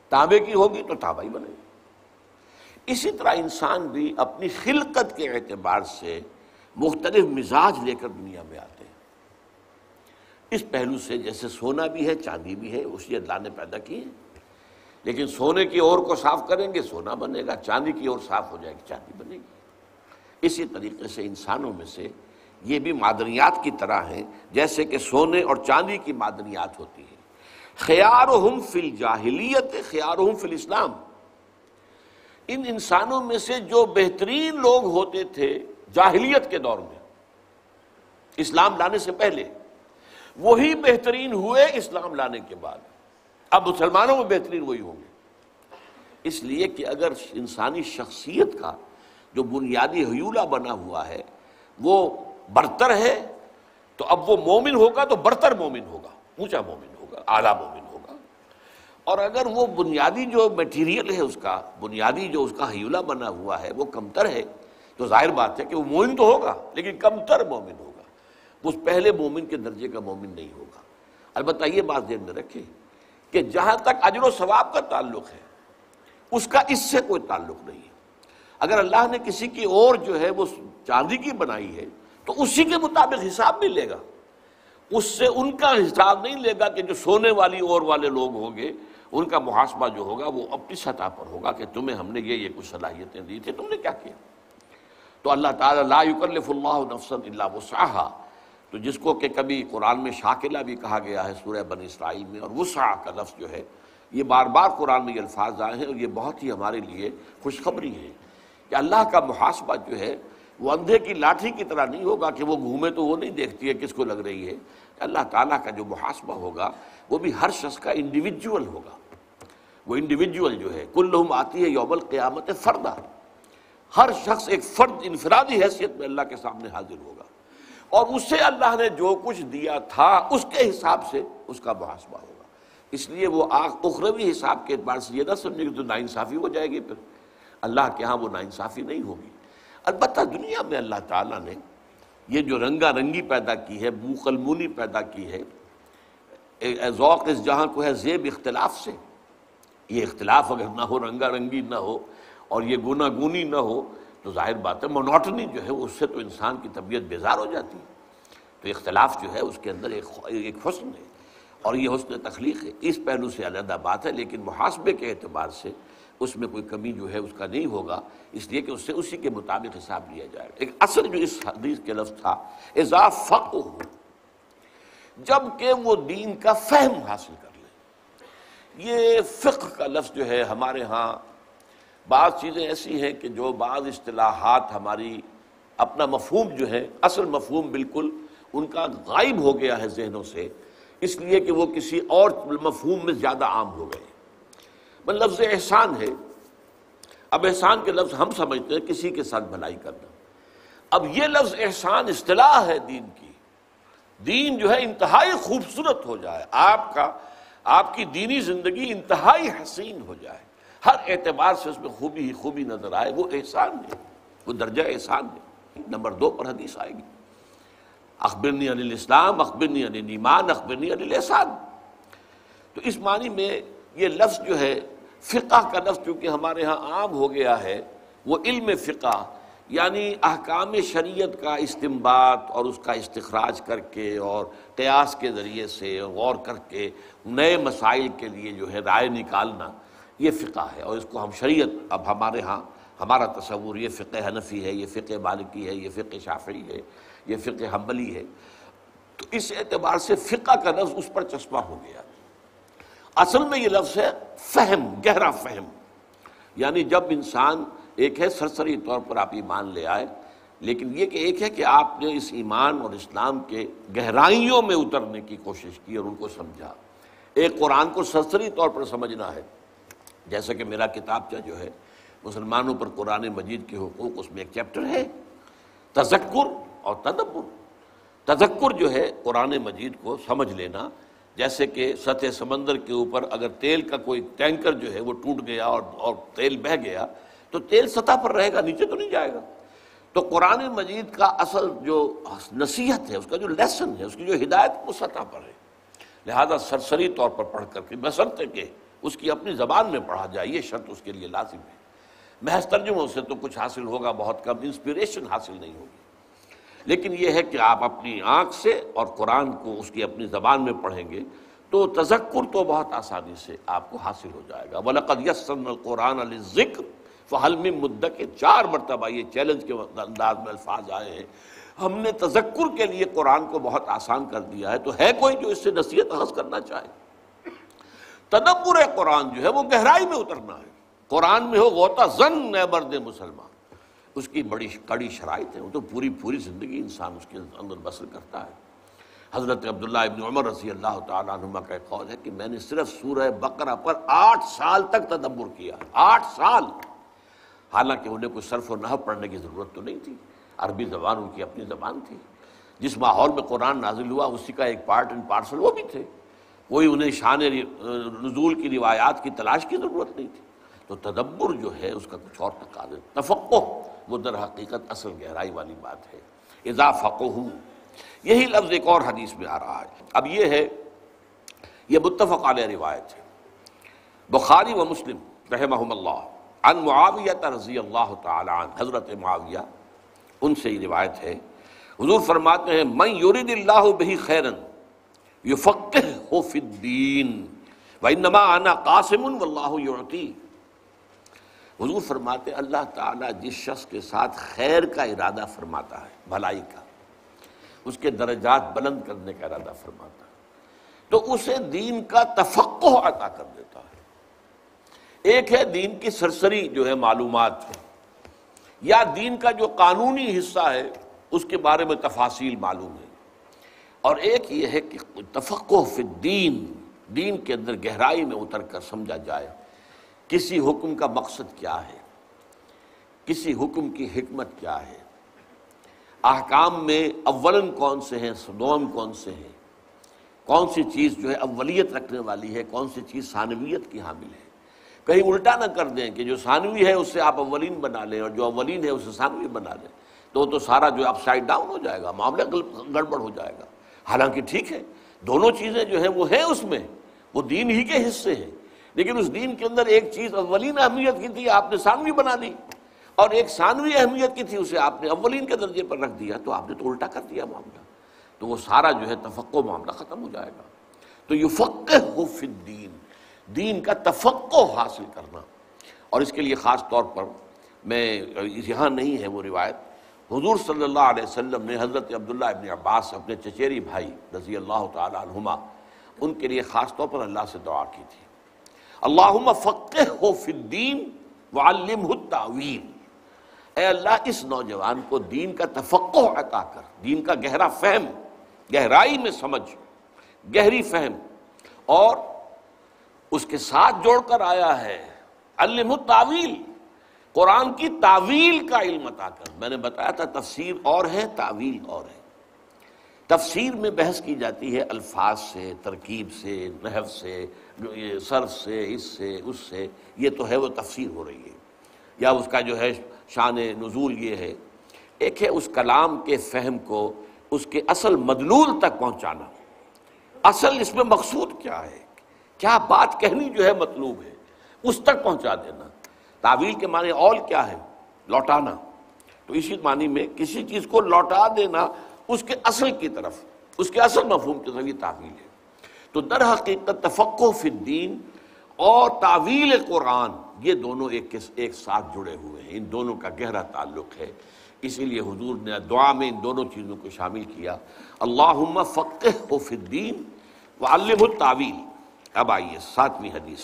تانبے کی ہوگی تو تانبا ہی بنے گی اسی طرح انسان بھی اپنی خلقت کے اعتبار سے مختلف مزاج لے کر دنیا میں آتے ہیں۔ اس پہلو سے جیسے سونا بھی ہے، چاندی بھی ہے، اسی اللہ نے پیدا کی ہے۔ لیکن سونے کی اور کو صاف کریں گے، سونا بنے گا، چاندی کی اور صاف ہو جائے گی، چاندی بنے گی۔ اسی طریقے سے انسانوں میں سے یہ بھی معدنیات کی طرح ہیں، جیسے کہ سونے اور چاندی کی معدنیات ہوتی ہیں۔ خیارہم فی الجاہلیت، خیارہم فی الاسلام۔ ان انسانوں میں سے جو بہترین لوگ ہوتے تھے جاہلیت کے دور میں، اسلام لانے سے پہلے، وہی بہترین ہوئے اسلام لانے کے بعد۔ اب مسلمانوں میں بہترین وہی ہوں گے۔ اس لیے کہ اگر انسانی شخصیت کا جو بنیادی حیولہ بنا ہوا ہے، وہ برتر ہے، تو اب وہ مومن ہوگا تو برتر مومن ہوگا، اونچا مومن ہوگا، اعلیٰ مومن ہوگا۔ اور اگر وہ بنیادی جو میٹیریل ہے اس کا، بنیادی جو اس کا حیولہ بنا ہوا ہے، وہ کمتر ہے، تو ظاہر بات ہے کہ وہ مومن تو ہوگا، لیکن کمتر مومن ہوگا۔ اس پہلے مومن کے درجے کا مومن نہیں ہوگا۔ البتہ یہ بات ذہن میں رکھے کہ جہاں تک اجر و ثواب کا تعلق ہے، اس کا اس سے کوئی تعلق نہیں ہے۔ اگر اللہ نے کسی کی اور جو ہے وہ چاندی کی بنائی ہے، تو اسی کے مطابق حساب نہیں لے گا۔ اس سے ان کا حساب نہیں لے گا کہ جو سونے والی اور والے لوگ ہوں گے ان کا محاسبہ جو ہوگا وہ اپنی سطح پر ہوگا کہ تمہیں ہم نے یہ یہ کچھ صلاحیتیں دی تھی تم نے کیا کیا؟ تو اللہ تعالیٰ لا یکلف اللہ نفسا اللہ وسعها تو جس کو کہ کبھی قرآن میں شاکلہ بھی کہا گیا ہے سورہ بن اسرائیل میں، اور وسع کا لفظ جو ہے، یہ بار بار قرآن میں یہ الفاظ آئے ہیں اور یہ بہت ہی ہمارے لیے خوشخبری ہے کہ اللہ کا محاسبہ جو ہے، وہ اندھے کی لاٹھی کی طرح نہیں ہوگا کہ وہ گھومے تو وہ نہیں دیکھتی ہے کس کو لگ رہی ہے۔ اللہ تعالیٰ کا جو محاسبہ ہوگا، وہ بھی ہر شخص کا انڈیویجول ہوگا۔ وہ انڈیویجول جو ہے کل لہم آتی ہے یوم القیامت فردہ ہر شخص ایک فرد، انفرادی حیثیت میں اللہ کے سامنے حاضر ہوگا۔ اور اسے اللہ نے جو کچھ دیا تھا، اس کے حساب سے اس کا محاسبہ ہوگا۔ اس لیے وہ آگ اخروی حساب کے اعتبار سے یہ نہ سمجھے کہ تو ناانصافی ہو جائے گی پھر۔ اللہ کے ہاں وہ ناانصافی نہیں ہوگی۔ البتہ دنیا میں اللہ تعالیٰ نے یہ جو رنگا رنگی پیدا کی ہے بوقلمونی پیدا کی ہے ذوق اس جہاں کو ہے، زیب اختلاف سے۔ یہ اختلاف اگر نہ ہو رنگا رنگی نہ ہو اور یہ گنا گونی نہ ہو، تو ظاہر بات ہے مونوٹنی جو ہے، اس سے تو انسان کی طبیعت بیزار ہو جاتی ہے۔ تو اختلاف جو ہے، اس کے اندر ایک ایک حسن ہے اور یہ حسن تخلیق ہے۔ اس پہلو سے علیحدہ بات ہے، لیکن محاسبے کے اعتبار سے اس میں کوئی کمی جو ہے، اس کا نہیں ہوگا۔ اس لیے کہ اس سے اسی کے مطابق حساب لیا جائے گا۔ ایک اصل جو اس حدیث کے لفظ تھا اضافق ہو جبکہ وہ دین کا فہم حاصل کر یہ فقہ کا لفظ جو ہے ہمارے ہاں بعض چیزیں ایسی ہیں کہ جو بعض اصطلاحات ہماری اپنا مفہوم جو ہے اصل مفہوم بالکل ان کا غائب ہو گیا ہے ذہنوں سے، اس لیے کہ وہ کسی اور مفہوم میں زیادہ عام ہو گئے۔ من لفظ احسان ہے۔ اب احسان کے لفظ ہم سمجھتے ہیں کسی کے ساتھ بھلائی کرنا۔ اب یہ لفظ احسان اصطلاح ہے دین کی۔ دین جو ہے انتہائی خوبصورت ہو جائے۔ آپ کا آپ کی دینی زندگی انتہائی حسین ہو جائے۔ ہر اعتبار سے اس میں خوبی ہی خوبی نظر آئے، وہ احسان ہے، وہ درجہ احسان ہے۔ نمبر دو پر حدیث آئے گی۔ اخبرنی علی الاسلام، اخبرنی علی نیمان اخبرنی علی الاحسان۔ تو اس معنی میں یہ لفظ جو ہے، فقہ کا لفظ چونکہ ہمارے ہاں عام ہو گیا ہے، وہ علم فقہ یعنی احکام شریعت کا استمباد اور اس کا استخراج کر کے اور قیاس کے ذریعے سے غور کر کے نئے مسائل کے لیے جو ہے رائے نکالنا، یہ فقہ ہے اور اس کو ہم شریعت، اب ہمارے ہاں ہمارا تصور یہ فقہ حنفی ہے، یہ فقہ مالکی ہے، یہ فقہ شافعی ہے، یہ فقہ حنبلی ہے۔ تو اس اعتبار سے فقہ کا لفظ اس پر چشمہ ہو گیا۔ اصل میں یہ لفظ ہے فہم، گہرا فہم۔ یعنی جب انسان ایک ہے سرسری طور پر آپ ایمان لے آئے، لیکن یہ کہ ایک ہے کہ آپ نے اس ایمان اور اسلام کے گہرائیوں میں اترنے کی کوشش کی اور ان کو سمجھا۔ ایک قرآن کو سرسری طور پر سمجھنا ہے۔ جیسا کہ میرا کتاب جو ہے، مسلمانوں پر قرآن مجید کے حقوق، اس میں ایک چیپٹر ہے۔ تذکر اور تدبر۔ تذکر جو ہے، قرآن مجید کو سمجھ لینا۔ جیسے کہ سطح سمندر کے اوپر اگر تیل کا کوئی ٹینکر جو ہے، وہ ٹوٹ گیا اور اور تیل بہہ گیا تو تیل سطح پر رہے گا، نیچے تو نہیں جائے گا۔ تو قرآن مجید کا اصل جو نصیحت ہے، اس کا جو لیسن ہے، اس کی جو ہدایت وہ سطح پر ہے۔ لہذا سرسری طور پر پڑھ کر کے بسرتے کہ اس کی اپنی زبان میں پڑھا جائے، یہ شرط اس کے لیے لازم ہے۔ محض ترجموں سے تو کچھ حاصل ہوگا بہت کم انسپریشن حاصل نہیں ہوگی۔ لیکن یہ ہے کہ آپ اپنی آنکھ سے اور قرآن کو اس کی اپنی زبان میں پڑھیں گے تو تذکر تو بہت آسانی سے آپ کو حاصل ہو جائے گا۔ وَلَقَدْ يَسَّرْنَا الْقُرْآنَ لِلذِّكْرِ فَهَلْ مِن مُدَّكِرٍ چار مرتبہ یہ چیلنج کے انداز میں الفاظ آئے ہیں۔ ہم نے تذکر کے لیے قرآن کو بہت آسان کر دیا ہے، تو ہے کوئی جو اس سے نصیحت اخذ کرنا چاہے۔ تدبر قرآن جو ہے وہ گہرائی میں اترنا ہے۔ قرآن میں ہو غوطہ زن، اے مرد مسلمان۔ اس کی بڑی کڑی شرائط ہے وہ تو پوری پوری زندگی انسان اس کے اندر بسر کرتا ہے۔ حضرت عبداللہ ابن عمر رضی اللہ تعالیٰ عنہ کا ایک قول ہے کہ میں نے صرف سورہ بقرہ پر آٹھ سال تک تدبر کیا آٹھ سال! حالانکہ انہیں کوئی صرف و نحو پڑھنے کی ضرورت تو نہیں تھی، عربی زبان ان کی اپنی زبان تھی۔ جس ماحول میں قرآن نازل ہوا، اسی کا ایک پارٹ اینڈ پارسل وہ بھی تھے۔ کوئی انہیں شان نزول کی روایات کی تلاش کی ضرورت نہیں تھی۔ تو تدبر جو ہے، اس کا کچھ اور تقاضے۔ تفقع وہ در حقیقت اصل گہرائی والی بات ہے۔ اضافہ ہوں یہی لفظ ایک اور حدیث میں آ رہا ہے۔ اب یہ ہے، یہ متفق علیہ روایت ہے۔ بخاری و مسلم، رحمہم اللہ عن معاویہ رضی اللہ تعالی عنہ، حضرت معاویہ، ان سے یہ روایت ہے۔ حضور فرماتے ہیں، من یرید اللہ بہی خیرن یفقہ فی الدین وَإِنَّمَا أَنَا قَاسِمٌ وَاللَّهُ يُعْتِي حضور فرماتے ہیں، اللہ تعالیٰ جس شخص کے ساتھ خیر کا ارادہ فرماتا ہے، بھلائی کا، اس کے درجات بلند کرنے کا ارادہ فرماتا ہے، تو اسے دین کا تفقع عطا کر دیتا ہے۔ ایک ہے دین کی سرسری جو ہے معلومات یا دین کا جو قانونی حصہ ہے، اس کے بارے میں تفاصیل معلوم ہے۔ اور ایک یہ ہے کہ تفقع فی الدین، دین کے اندر گہرائی میں اتر کر سمجھا جائے۔ کسی حکم کا مقصد کیا ہے؟ کسی حکم کی حکمت کیا ہے؟ احکام میں اولن کون سے ہیں دوم کون سے ہیں؟ کون سی چیز جو ہے اولیت رکھنے والی ہے؟ کون سی چیز ثانویت کی حامل ہے؟ کہیں الٹا نہ کر دیں کہ جو ثانوی ہے اس سے آپ اولین بنا لیں اور جو اولین ہے اسے ثانوی بنا لیں، تو تو سارا جو اپ سائڈ ڈاؤن ہو جائے گا، معاملہ گڑبڑ ہو جائے گا۔ حالانکہ ٹھیک ہے، دونوں چیزیں جو ہیں وہ ہیں اس میں، وہ دین ہی کے حصے ہیں۔ لیکن اس دین کے اندر ایک چیز اولین اہمیت کی تھی، آپ نے ثانوی بنا دی اور ایک ثانوی اہمیت کی تھی، اسے آپ نے اولین کے درجے پر رکھ دیا، تو آپ نے تو الٹا کر دیا معاملہ۔ تو وہ سارا جو ہے تفقع معاملہ ختم ہو جائے گا۔ تو یہ فقہ ہو فی الدین دین کا تفقع حاصل کرنا۔ اور اس کے لیے خاص طور پر میں، یہاں نہیں ہے وہ روایت۔ حضور صلی اللہ علیہ وسلم نے حضرت عبداللہ ابن عباس، اپنے چچیری بھائی رضی اللہ تعالی عنہما، ان کے لیے خاص طور پر اللہ سے دعا کی تھی۔ اللہم فقہ ہو فی الدین وعلمہ التعویل۔ اے اللہ، اس نوجوان کو دین کا تفقع عطا کر، دین کا گہرا فہم، گہرائی میں سمجھ، گہری فہم، اور اس کے ساتھ جوڑ کر آیا ہے۔ علم تعویل قرآن کی تعویل کا علم عطا کر۔ میں نے بتایا تھا تفسیر اور ہے تعویل اور ہے۔ تفسیر میں بحث کی جاتی ہے الفاظ سے، ترکیب سے، نحو سے صرف سے، اس سے اس سے۔ یہ تو ہے، وہ تفسیر ہو رہی ہے۔ یا اس کا جو ہے شان نزول یہ ہے۔ ایک ہے اس کلام کے فہم کو اس کے اصل مدلول تک پہنچانا۔ اصل اس میں مقصود کیا ہے؟ کیا بات کہنی جو ہے مطلوب ہے؟ اس تک پہنچا دینا۔ تعویل کے معنی اول کیا ہے؟ لوٹانا۔ تو اسی معنی میں کسی چیز کو لوٹا دینا اس کے اصل کی طرف، اس کے اصل مفہوم کی طرف یہ تعویل ہے۔ تو در حقیقت تفقع فی الدین اور تعویل قرآن یہ دونوں ایک ایک ساتھ جڑے ہوئے ہیں۔ ان دونوں کا گہرا تعلق ہے۔ اسی لیے حضور نے دعا میں ان دونوں چیزوں کو شامل کیا۔ اللہم فقہ فی الدین وعلم التعویل۔ اب آئیے ساتویں حدیث۔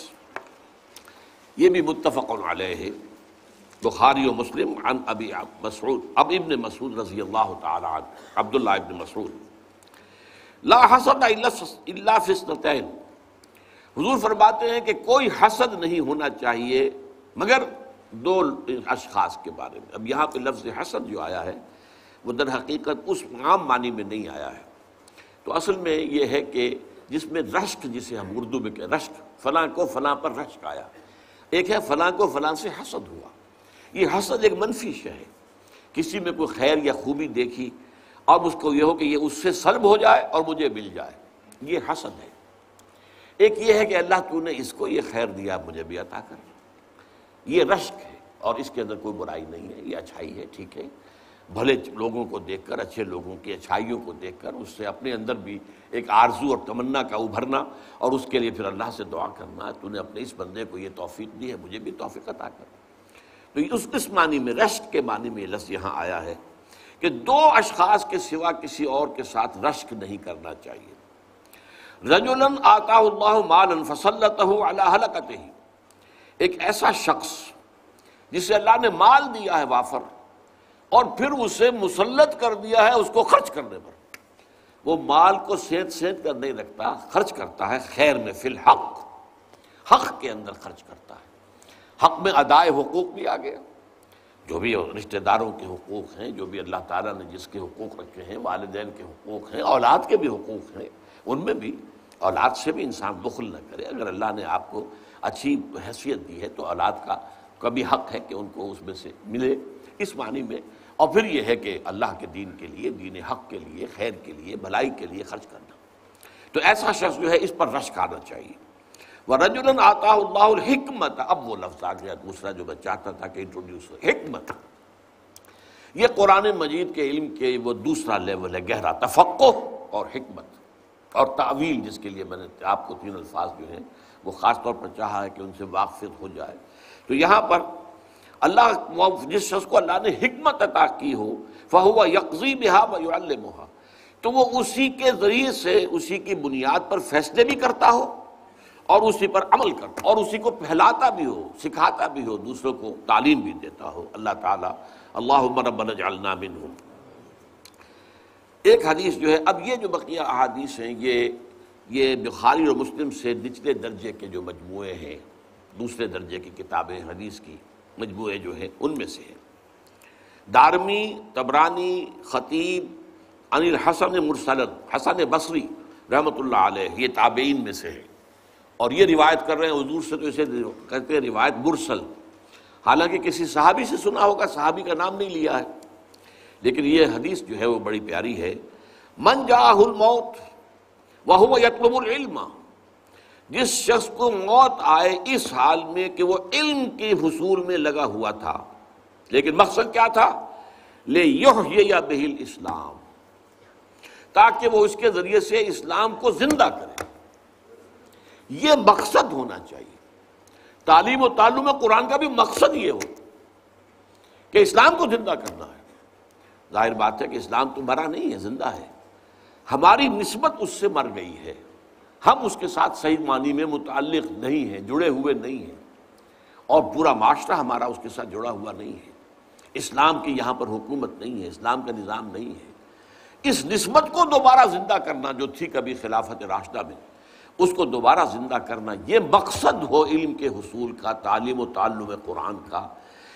یہ بھی متفق علیہ۔ ہے بخاری و مسلم عن ابی مسعود، اب ابن مسعود رضی اللہ تعالی عنہ، عبداللہ ابن مسعود۔ لا حسد الا فسنتین حضور فرماتے ہیں کہ کوئی حسد نہیں ہونا چاہیے، مگر دو اشخاص کے بارے میں۔ اب یہاں پہ لفظ حسد جو آیا ہے، وہ در حقیقت اس عام معنی میں نہیں آیا ہے۔ تو اصل میں یہ ہے کہ جس میں رشک جسے ہم اردو میں کہ رشک، فلاں کو فلاں پر رشک آیا۔ ایک ہے فلاں کو فلاں سے حسد ہوا۔ یہ حسد ایک منفی شے ہے۔ کسی میں کوئی خیر یا خوبی دیکھی، اب اس کو یہ ہو کہ یہ اس سے سلب ہو جائے اور مجھے مل جائے۔ یہ حسد ہے۔ ایک یہ ہے کہ اللہ تو نے اس کو یہ خیر دیا، مجھے بھی عطا کر۔ یہ رشک ہے اور اس کے اندر کوئی برائی نہیں ہے، یہ اچھائی ہے، ٹھیک ہے۔ بھلے لوگوں کو دیکھ کر، اچھے لوگوں کی، اچھائیوں کو دیکھ کر، اس سے اپنے اندر بھی ایک آرزو اور تمنا کا ابھرنا اور اس کے لیے پھر اللہ سے دعا کرنا، تو نے اپنے اس بندے کو یہ توفیق دی ہے، مجھے بھی توفیق عطا کر۔ تو اس اس معنی میں رشک کے معنی میں یہ لفظ یہاں آیا ہے کہ دو اشخاص کے سوا کسی اور کے ساتھ رشک نہیں کرنا چاہیے۔ رجولن آتا اللہ مالن فصلت حلقت ہی ایک ایسا شخص جسے اللہ نے مال دیا ہے وافر اور پھر اسے مسلط کر دیا ہے اس کو خرچ کرنے پر۔ وہ مال کو سینت سینت کر نہیں رکھتا، خرچ کرتا ہے، خیر میں فی الحق، حق کے اندر خرچ کرتا ہے۔ حق میں ادائے حقوق بھی آ گیا جو بھی رشتہ داروں کے حقوق ہیں، جو بھی اللہ تعالیٰ نے جس کے حقوق رکھے ہیں، والدین کے حقوق ہیں، اولاد کے بھی حقوق ہیں، ان میں بھی اولاد سے بھی انسان بخل نہ کرے۔ اگر اللہ نے آپ کو اچھی حیثیت دی ہے تو اولاد کا کبھی حق ہے کہ ان کو اس میں سے ملے۔ اس معنی میں اور پھر یہ ہے کہ اللہ کے دین کے لیے، دین حق کے لیے، خیر کے لیے، بھلائی کے لیے خرچ کرنا۔ تو ایسا شخص جو ہے اس پر رشک آنا چاہیے۔ وہ رجولن آتا اللہ الحکمت اب وہ لفظ آ گیا دوسرا جو میں چاہتا تھا کہ انٹروڈیوس حکمت۔ یہ قرآن مجید کے علم کے وہ دوسرا لیول ہے، گہرا تفقع اور حکمت۔ اور تعویل، جس کے لیے میں نے آپ کو تین الفاظ جو ہیں، وہ خاص طور پر چاہا ہے کہ ان سے واقفت ہو جائے۔ تو یہاں پر اللہ جس شخص کو اللہ نے حکمت عطا کی ہو، فہو یکزی بہا و تو وہ اسی کے ذریعے سے اسی کی بنیاد پر فیصلے بھی کرتا ہو اور اسی پر عمل کرتا اور اسی کو پھیلاتا بھی ہو، سکھاتا بھی ہو، دوسروں کو تعلیم بھی دیتا ہو۔ اللہ تعالیٰ اللہ ربنا جعلنا منہم۔ ایک حدیث جو ہے، اب یہ جو بقیہ احادیث ہیں، یہ یہ بخاری اور مسلم سے نچلے درجے کے جو مجموعے ہیں، دوسرے درجے کی کتابیں، حدیث کی مجموعے جو ہیں ان میں سے ہیں۔ دارمی، تبرانی، خطیب انل حسن مرسلت حسن بصری رحمۃ اللہ علیہ، یہ تابعین میں سے ہے اور یہ روایت کر رہے ہیں، حضور سے تو اسے کہتے ہیں روایت مرسل۔ حالانکہ کسی صحابی سے سنا ہوگا، صحابی کا نام نہیں لیا ہے۔ لیکن یہ حدیث جو ہے وہ بڑی پیاری ہے۔ من جاہ الموت وہ یتلب العلم۔ جس شخص کو موت آئے اس حال میں کہ وہ علم کے حصول میں لگا ہوا تھا۔ لیکن مقصد کیا تھا؟ لے یا بہل اسلام تاکہ وہ اس کے ذریعے سے اسلام کو زندہ کرے۔ یہ مقصد ہونا چاہیے۔ تعلیم و تعلم قرآن کا بھی مقصد یہ ہو کہ اسلام کو زندہ کرنا ہے۔ ظاہر بات ہے کہ اسلام تو مرا نہیں ہے، زندہ ہے۔ ہماری نسبت اس سے مر گئی ہے۔ ہم اس کے ساتھ صحیح معنی میں متعلق نہیں ہیں، جڑے ہوئے نہیں ہیں۔ اور پورا معاشرہ ہمارا اس کے ساتھ جڑا ہوا نہیں ہے۔ اسلام کی یہاں پر حکومت نہیں ہے، اسلام کا نظام نہیں ہے۔ اس نسبت کو دوبارہ زندہ کرنا جو تھی کبھی خلافت راشدہ میں، اس کو دوبارہ زندہ کرنا یہ مقصد ہو علم کے حصول کا، تعلیم و تعلم قرآن کا۔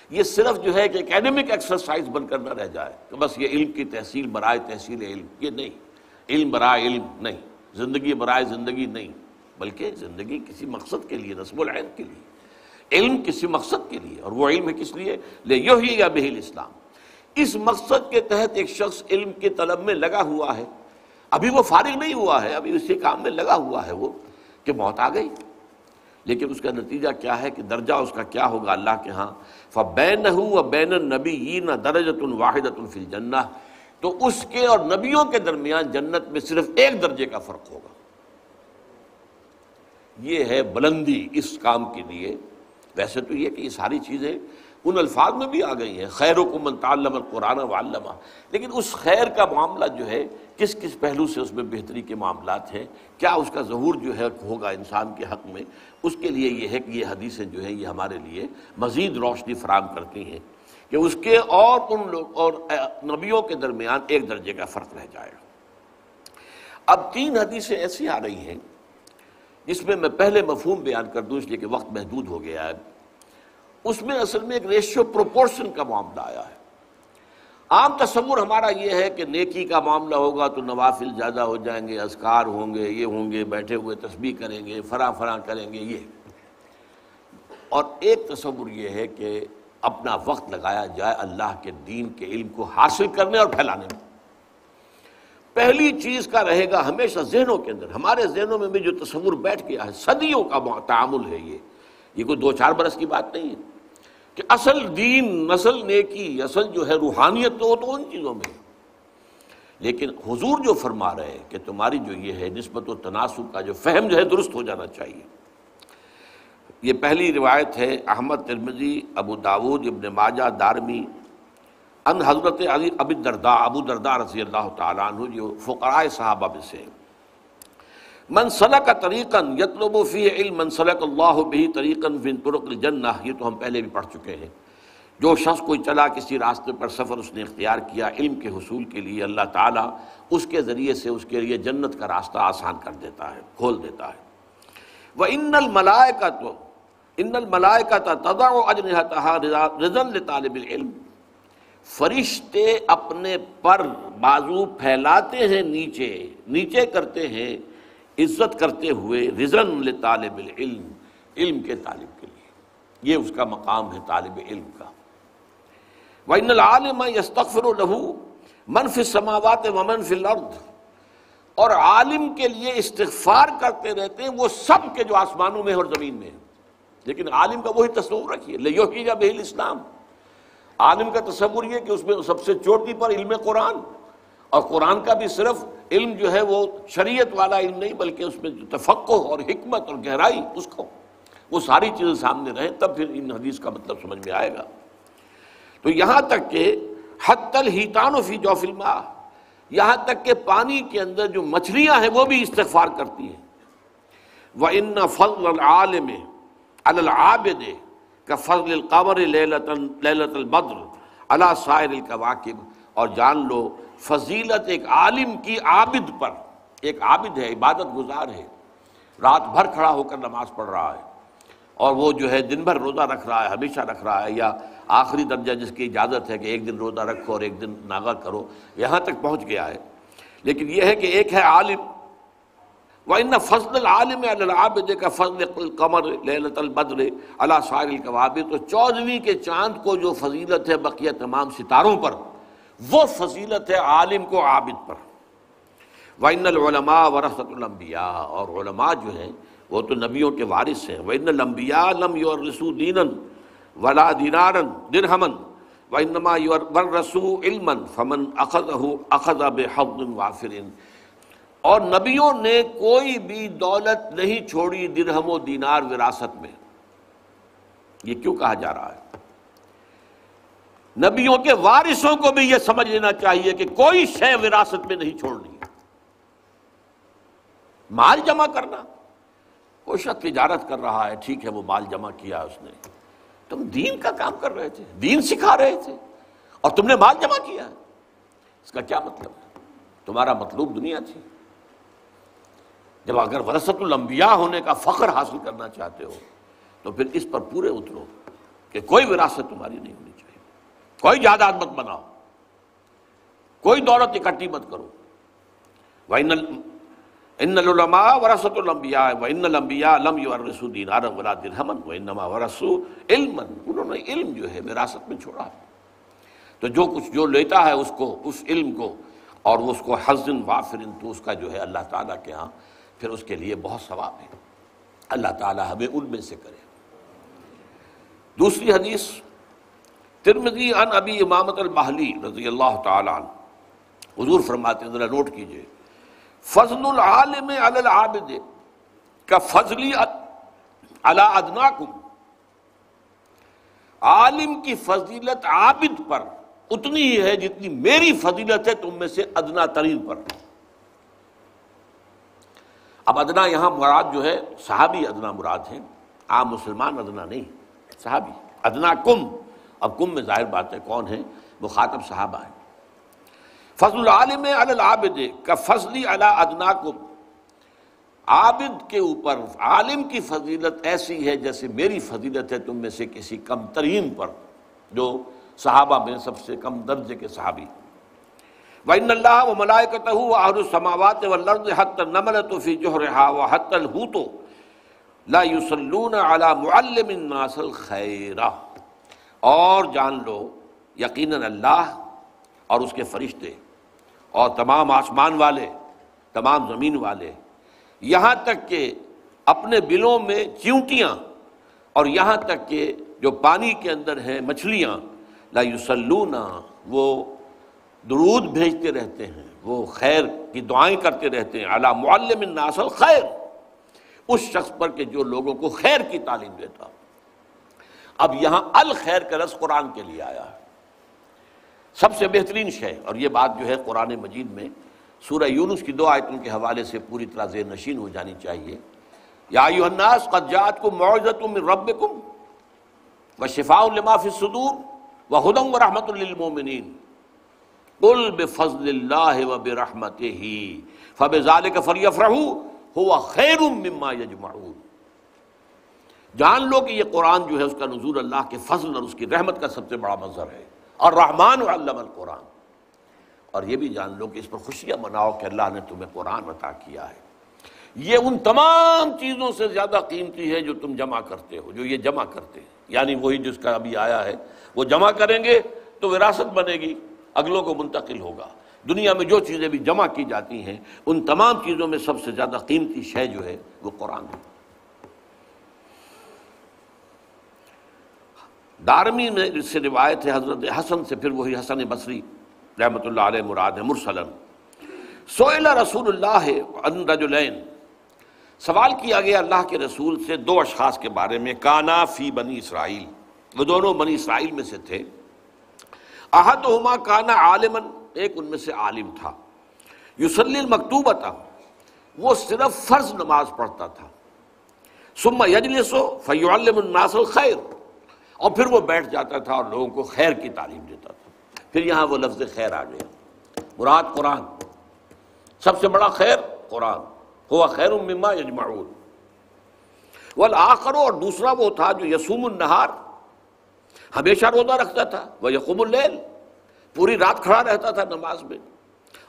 یہ صرف جو ہے کہ اکیڈمک ایکسرسائز بن کر نہ رہ جائے۔ کہ بس یہ علم کی تحصیل، برائے تحصیل علم، یہ نہیں۔ علم برائے علم نہیں۔ زندگی برائے زندگی نہیں، بلکہ زندگی کسی مقصد کے لیے نصب العین کے لیے، علم کسی مقصد کے لیے، اور وہ علم ہے کس لیے؟ لے یو ہی یا بہل اسلام اس مقصد کے تحت ایک شخص علم کے طلب میں لگا ہوا ہے۔ ابھی وہ فارغ نہیں ہوا ہے، ابھی اسی کام میں لگا ہوا ہے وہ کہ موت آ گئی۔ لیکن اس کا نتیجہ کیا ہے کہ درجہ اس کا کیا ہوگا اللہ کے ہاں؟ فبین و بین النبی نہ درجت الواحد الفی جنہ تو اس کے اور نبیوں کے درمیان جنت میں صرف ایک درجے کا فرق ہوگا۔ یہ ہے بلندی اس کام کے لیے۔ ویسے تو یہ کہ یہ ساری چیزیں ان الفاظ میں بھی آ گئی ہیں۔ خیر و کمن تعلم القرآن و لیکن اس خیر کا معاملہ جو ہے، کس کس پہلو سے اس میں بہتری کے معاملات ہیں؟ کیا اس کا ظہور جو ہے ہوگا انسان کے حق میں؟ اس کے لیے یہ ہے کہ یہ حدیثیں جو ہیں، یہ ہمارے لیے مزید روشنی فراہم کرتی ہیں۔ کہ اس کے اور ان لوگ اور نبیوں کے درمیان ایک درجے کا فرق رہ جائے گا۔ اب تین حدیثیں ایسی آ رہی ہیں جس میں میں پہلے مفہوم بیان کر دوں اس لیے کہ وقت محدود ہو گیا ہے۔ اس میں اصل میں ایک ریشو پروپورشن کا معاملہ آیا ہے۔ عام تصور ہمارا یہ ہے کہ نیکی کا معاملہ ہوگا تو نوافل زیادہ ہو جائیں گے، اذکار ہوں گے، یہ ہوں گے، بیٹھے ہوئے تسبیح کریں گے، فراں فراں کریں گے، یہ۔ اور ایک تصور یہ ہے کہ اپنا وقت لگایا جائے اللہ کے دین کے علم کو حاصل کرنے اور پھیلانے میں۔ پہلی چیز کا رہے گا ہمیشہ ذہنوں کے اندر۔ ہمارے ذہنوں میں بھی جو تصور بیٹھ گیا ہے، صدیوں کا تعامل ہے یہ۔ یہ کوئی دو چار برس کی بات نہیں ہے۔ کہ اصل دین نسل نیکی، اصل جو ہے روحانیت تو تو ان چیزوں میں لیکن حضور جو فرما رہے ہیں کہ تمہاری جو یہ ہے نسبت و تناسب کا جو فہم جو ہے، درست ہو جانا چاہیے۔ یہ پہلی روایت ہے احمد ترمزی ابو داود، ابن ماجہ، دارمی۔ ان حضرت علی ابی دردا ابو دردا رضی اللہ تعالیٰ عنہ، جو فقرائے صحابہ میں سے من صلق طریقن یطلب فی علم، من اللہ بھی طریقن فی طرق الجنہ۔ یہ تو ہم پہلے بھی پڑھ چکے ہیں۔ جو شخص کوئی چلا کسی راستے پر سفر اس نے اختیار کیا علم کے حصول کے لیے، اللہ تعالیٰ اس کے ذریعے سے اس کے لیے جنت کا راستہ آسان کر دیتا ہے، کھول دیتا ہے۔ وہ ان الملائے کا تو ان الملائے کا تضا و اجنحتہ طالب العلم۔ فرشتے اپنے پر بازو پھیلاتے ہیں نیچے نیچے کرتے ہیں، عزت کرتے ہوئے رضن طالب العلم، علم کے طالب کے لیے۔ یہ اس کا مقام ہے طالب علم کا۔ وَإِنَّ الْعَالِمَ يَسْتَغْفِرُ لَهُ مَنْ فِي السَّمَاوَاتِ وَمَنْ فِي الْأَرْضِ۔ اور عالم کے لیے استغفار کرتے رہتے ہیں وہ سب کے جو آسمانوں میں اور زمین میں ہیں۔ لیکن عالم کا وہی تصور رکھیے لَيُحْيِجَ بِهِ الْإِسْلَامِ عالم کا تصور یہ کہ اس میں سب سے چوٹی پر علم قرآن، اور قرآن کا بھی صرف علم جو ہے وہ شریعت والا علم نہیں، بلکہ اس میں جو تفقع اور حکمت اور گہرائی، اس کو، وہ ساری چیزیں سامنے رہیں، تب پھر ان حدیث کا مطلب سمجھ میں آئے گا۔ تو یہاں تک کہ حت الحیطان و فی جو فلم یہاں تک کہ پانی کے اندر جو مچھلیاں ہیں، وہ بھی استغفار کرتی ہیں۔ وہ ان فضل العالم العابد کا فضل القمر للت البدر اللہ سائر القواقب اور جان لو، فضیلت ایک عالم کی عابد پر، ایک عابد ہے، عبادت گزار ہے۔ رات بھر کھڑا ہو کر نماز پڑھ رہا ہے۔ اور وہ جو ہے دن بھر روزہ رکھ رہا ہے، ہمیشہ رکھ رہا ہے۔ یا آخری درجہ جس کی اجازت ہے کہ ایک دن روزہ رکھو اور ایک دن ناغا کرو، یہاں تک پہنچ گیا ہے۔ لیکن یہ ہے کہ ایک ہے عالم۔ وَإِنَّ فَضْلَ الْعَالِمِ عَلَى الْعَابِدِ کا فضل القمر لیلت البدر علی سائر القوابر تو چودھویں کے چاند کو جو فضیلت ہے بقیہ تمام ستاروں پر، وہ فضیلت ہے عالم کو عابد پر۔ وَإِنَّ الْعُلَمَاءَ وَرَحْسَةُ الْأَنْبِيَاءَ، اور علماء جو ہیں، وہ تو نبیوں کے وارث ہیں۔ وَإِنَّ الْأَنْبِيَاءَ لَمْ يُوَرِّثُوا دِينًا وَلَا دِينَارًا دِرْهَمًا۔ وَإِنَّمَا يُوَرِّثُوا عِلْمًا فَمَنْ أَخَذَهُ أَخَذَ بِحَظٍ وَافِرٍ۔ اور نبیوں نے کوئی بھی دولت نہیں چھوڑی درہم و دینار وراثت میں۔ یہ کیوں کہا جا رہا ہے؟ نبیوں کے وارثوں کو بھی یہ سمجھ لینا چاہیے کہ کوئی شے وراثت میں نہیں چھوڑنی مال جمع کرنا۔ کوئی شخص تجارت کر رہا ہے، ٹھیک ہے، وہ مال جمع کیا اس نے۔ تم دین کا کام کر رہے تھے، دین سکھا رہے تھے اور تم نے مال جمع کیا۔ اس کا کیا مطلب ہے؟ تمہارا مطلوب دنیا تھی۔ جب اگر ورثت الانبیاء ہونے کا فخر حاصل کرنا چاہتے ہو، تو پھر اس پر پورے اترو کہ کوئی وراثت تمہاری نہیں ہونی چاہیے۔ کوئی جائیداد مت بناؤ۔ کوئی دولت اکٹھی مت کرو۔ ان العلماء ورثت الانبیاء و ان الانبیاء لم یورثوا دینارا ولا درہما وانما ورثوا علما۔ انہوں نے علم جو ہے وراثت میں چھوڑا۔ تو جو کچھ جو لیتا ہے اس کو، اس علم کو اور اس کو حزن وافرن تو اس کا جو ہے اللہ تعالیٰ کے ہاں پھر اس کے لیے بہت ثواب ہے۔ اللہ تعالیٰ ہمیں ان میں سے کرے۔ دوسری حدیث، ترمذی ان ابی امامت البحلی رضی اللہ تعالیٰ عنہ۔ حضور فرماتے ہیں، ذرا نوٹ کیجیے۔ فضل العالم علی العابد، کا فضلی علی ادناکم۔ عالم کی فضیلت عابد پر اتنی ہی ہے جتنی میری فضیلت ہے تم میں سے ادنا ترین پر۔ اب ادنا یہاں مراد جو ہے، صحابی ادنا مراد ہے عام مسلمان ادنا نہیں، صحابی۔ ادنا کم۔ اب کم میں ظاہر بات ہے کون ہے وہ صحابہ ہے فضل العالم العابد، کا فضلی علی ادنا کم عابد کے اوپر، عالم کی فضیلت ایسی ہے جیسے میری فضیلت ہے، تم میں سے کسی کم ترین پر، جو صحابہ میں سب سے کم درجے کے صحابی۔ وَإِنَّ اللَّهَ وَمَلَائِكَتَهُ وَأَهْلُ السَّمَاوَاتِ وَالْأَرْضِ حَتَّى النَّمْلَةُ فِي جُحْرِهَا وَحَتَّى الْحُوتُ. لَا يُصَلُّونَ عَلَى مُعَلِّمِ النَّاسِ الْخَيْرَ. اور جان لو، یقیناً اللہ اور اس کے فرشتے اور تمام آسمان والے، تمام زمین والے، یہاں تک کہ اپنے بلوں میں چیونٹیاں اور یہاں تک کہ جو پانی کے اندر ہیں مچھلیاں، لا یسلونا وہ درود بھیجتے رہتے ہیں، وہ خیر کی دعائیں کرتے رہتے ہیں اعلیٰ معلم الناس خیر اس شخص پر کہ جو لوگوں کو خیر کی تعلیم دیتا۔ اب یہاں الخیر کا رس قرآن کے لیے آیا۔ ہے سب سے بہترین شے، اور یہ بات جو ہے قرآن مجید میں، سورہ یونس کی دو آیتوں کے حوالے سے پوری طرح زیر نشین ہو جانی چاہیے۔ یا الناس، قد جاتکم معجزۃ من ربکم وشفاء لما فی الصدور وہدم ورحمۃ للمؤمنین۔ قل بفضل اللہ وبرحمتہ فبذلک فلیفرحوا ہوا خیر مما یجمعون۔ جان لو کہ یہ قرآن جو ہے اس کا نزول اللہ کے فضل اور اس کی رحمت کا سب سے بڑا منظر ہے۔ اور رحمان علم القرآن۔ اور یہ بھی جان لو کہ اس پر خوشیاں مناؤ کہ اللہ نے تمہیں قرآن عطا کیا ہے۔ یہ ان تمام چیزوں سے زیادہ قیمتی ہے جو تم جمع کرتے ہو، جو یہ جمع کرتے ہیں۔ یعنی وہی جس کا ابھی آیا ہے، وہ جمع کریں گے تو وراثت بنے گی۔ اگلوں کو منتقل ہوگا۔ دنیا میں جو چیزیں بھی جمع کی جاتی ہیں، ان تمام چیزوں میں سب سے زیادہ قیمتی شے جو ہے، وہ قرآن ہے۔ دارمی میں جس سے روایت ہے، حضرت حسن سے، پھر وہی حسن بصری رحمۃ اللہ علیہ مراد ہے، مرسلم۔ سوئلہ رسول اللہ ان رجلین۔ سوال کیا گیا اللہ کے رسول سے دو اشخاص کے بارے میں، کانا فی بنی اسرائیل۔ وہ دونوں بنی اسرائیل میں سے تھے۔ احد ہما کانا عالمن ایک ان میں سے عالم تھا۔ یوسلی المکتوبہ تھا وہ صرف فرض نماز پڑھتا تھا۔ سما یجلسو فیعلم الناس الخیر۔ اور پھر وہ بیٹھ جاتا تھا اور لوگوں کو خیر کی تعلیم دیتا تھا۔ پھر یہاں وہ لفظ خیر آ گیا۔ مراد قرآن۔ سب سے بڑا خیر قرآن۔ ہوا خیر مما یجمعون۔ والآخر اور دوسرا وہ تھا جو یسوم النہار۔ ہمیشہ روزہ رکھتا تھا وہ یقوم اللیل۔ پوری رات کھڑا رہتا تھا نماز میں۔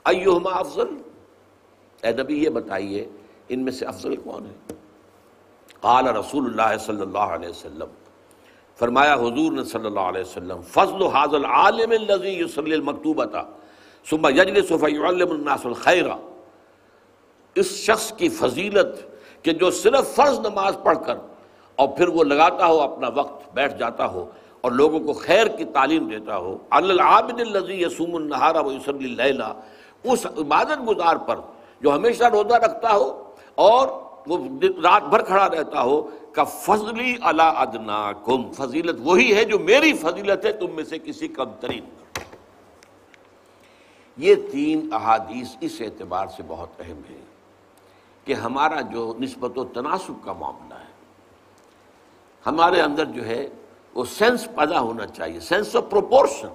ایہما افضل۔ اے نبی، یہ بتائیے، ان میں سے افضل کون ہے؟ قال رسول اللہ صلی اللہ علیہ وسلم۔ فرمایا حضور نے صلی اللہ علیہ وسلم، فضل حاض العالم الذي يصلي المكتوبه ثم يجلس فيعلم الناس الخير۔ اس شخص کی فضیلت کہ جو صرف فرض نماز پڑھ کر اور پھر وہ لگاتا ہو اپنا وقت، بیٹھ جاتا ہو اور لوگوں کو خیر کی تعلیم دیتا ہو۔ العابد الذي يصوم النهار ويصلي الليل۔ اس عبادت گزار پر جو ہمیشہ روزہ رکھتا ہو اور وہ رات بھر کھڑا رہتا ہو۔ کا فضلی اللہ ادنا کم فضیلت وہی ہے جو میری فضیلت ہے، تم میں سے کسی کم ترین۔ یہ تین احادیث اس اعتبار سے بہت اہم ہے کہ ہمارا جو نسبت و تناسب کا معاملہ ہے۔ ہمارے اندر جو ہے وہ سینس پیدا ہونا چاہیے سینس آف پروپورشن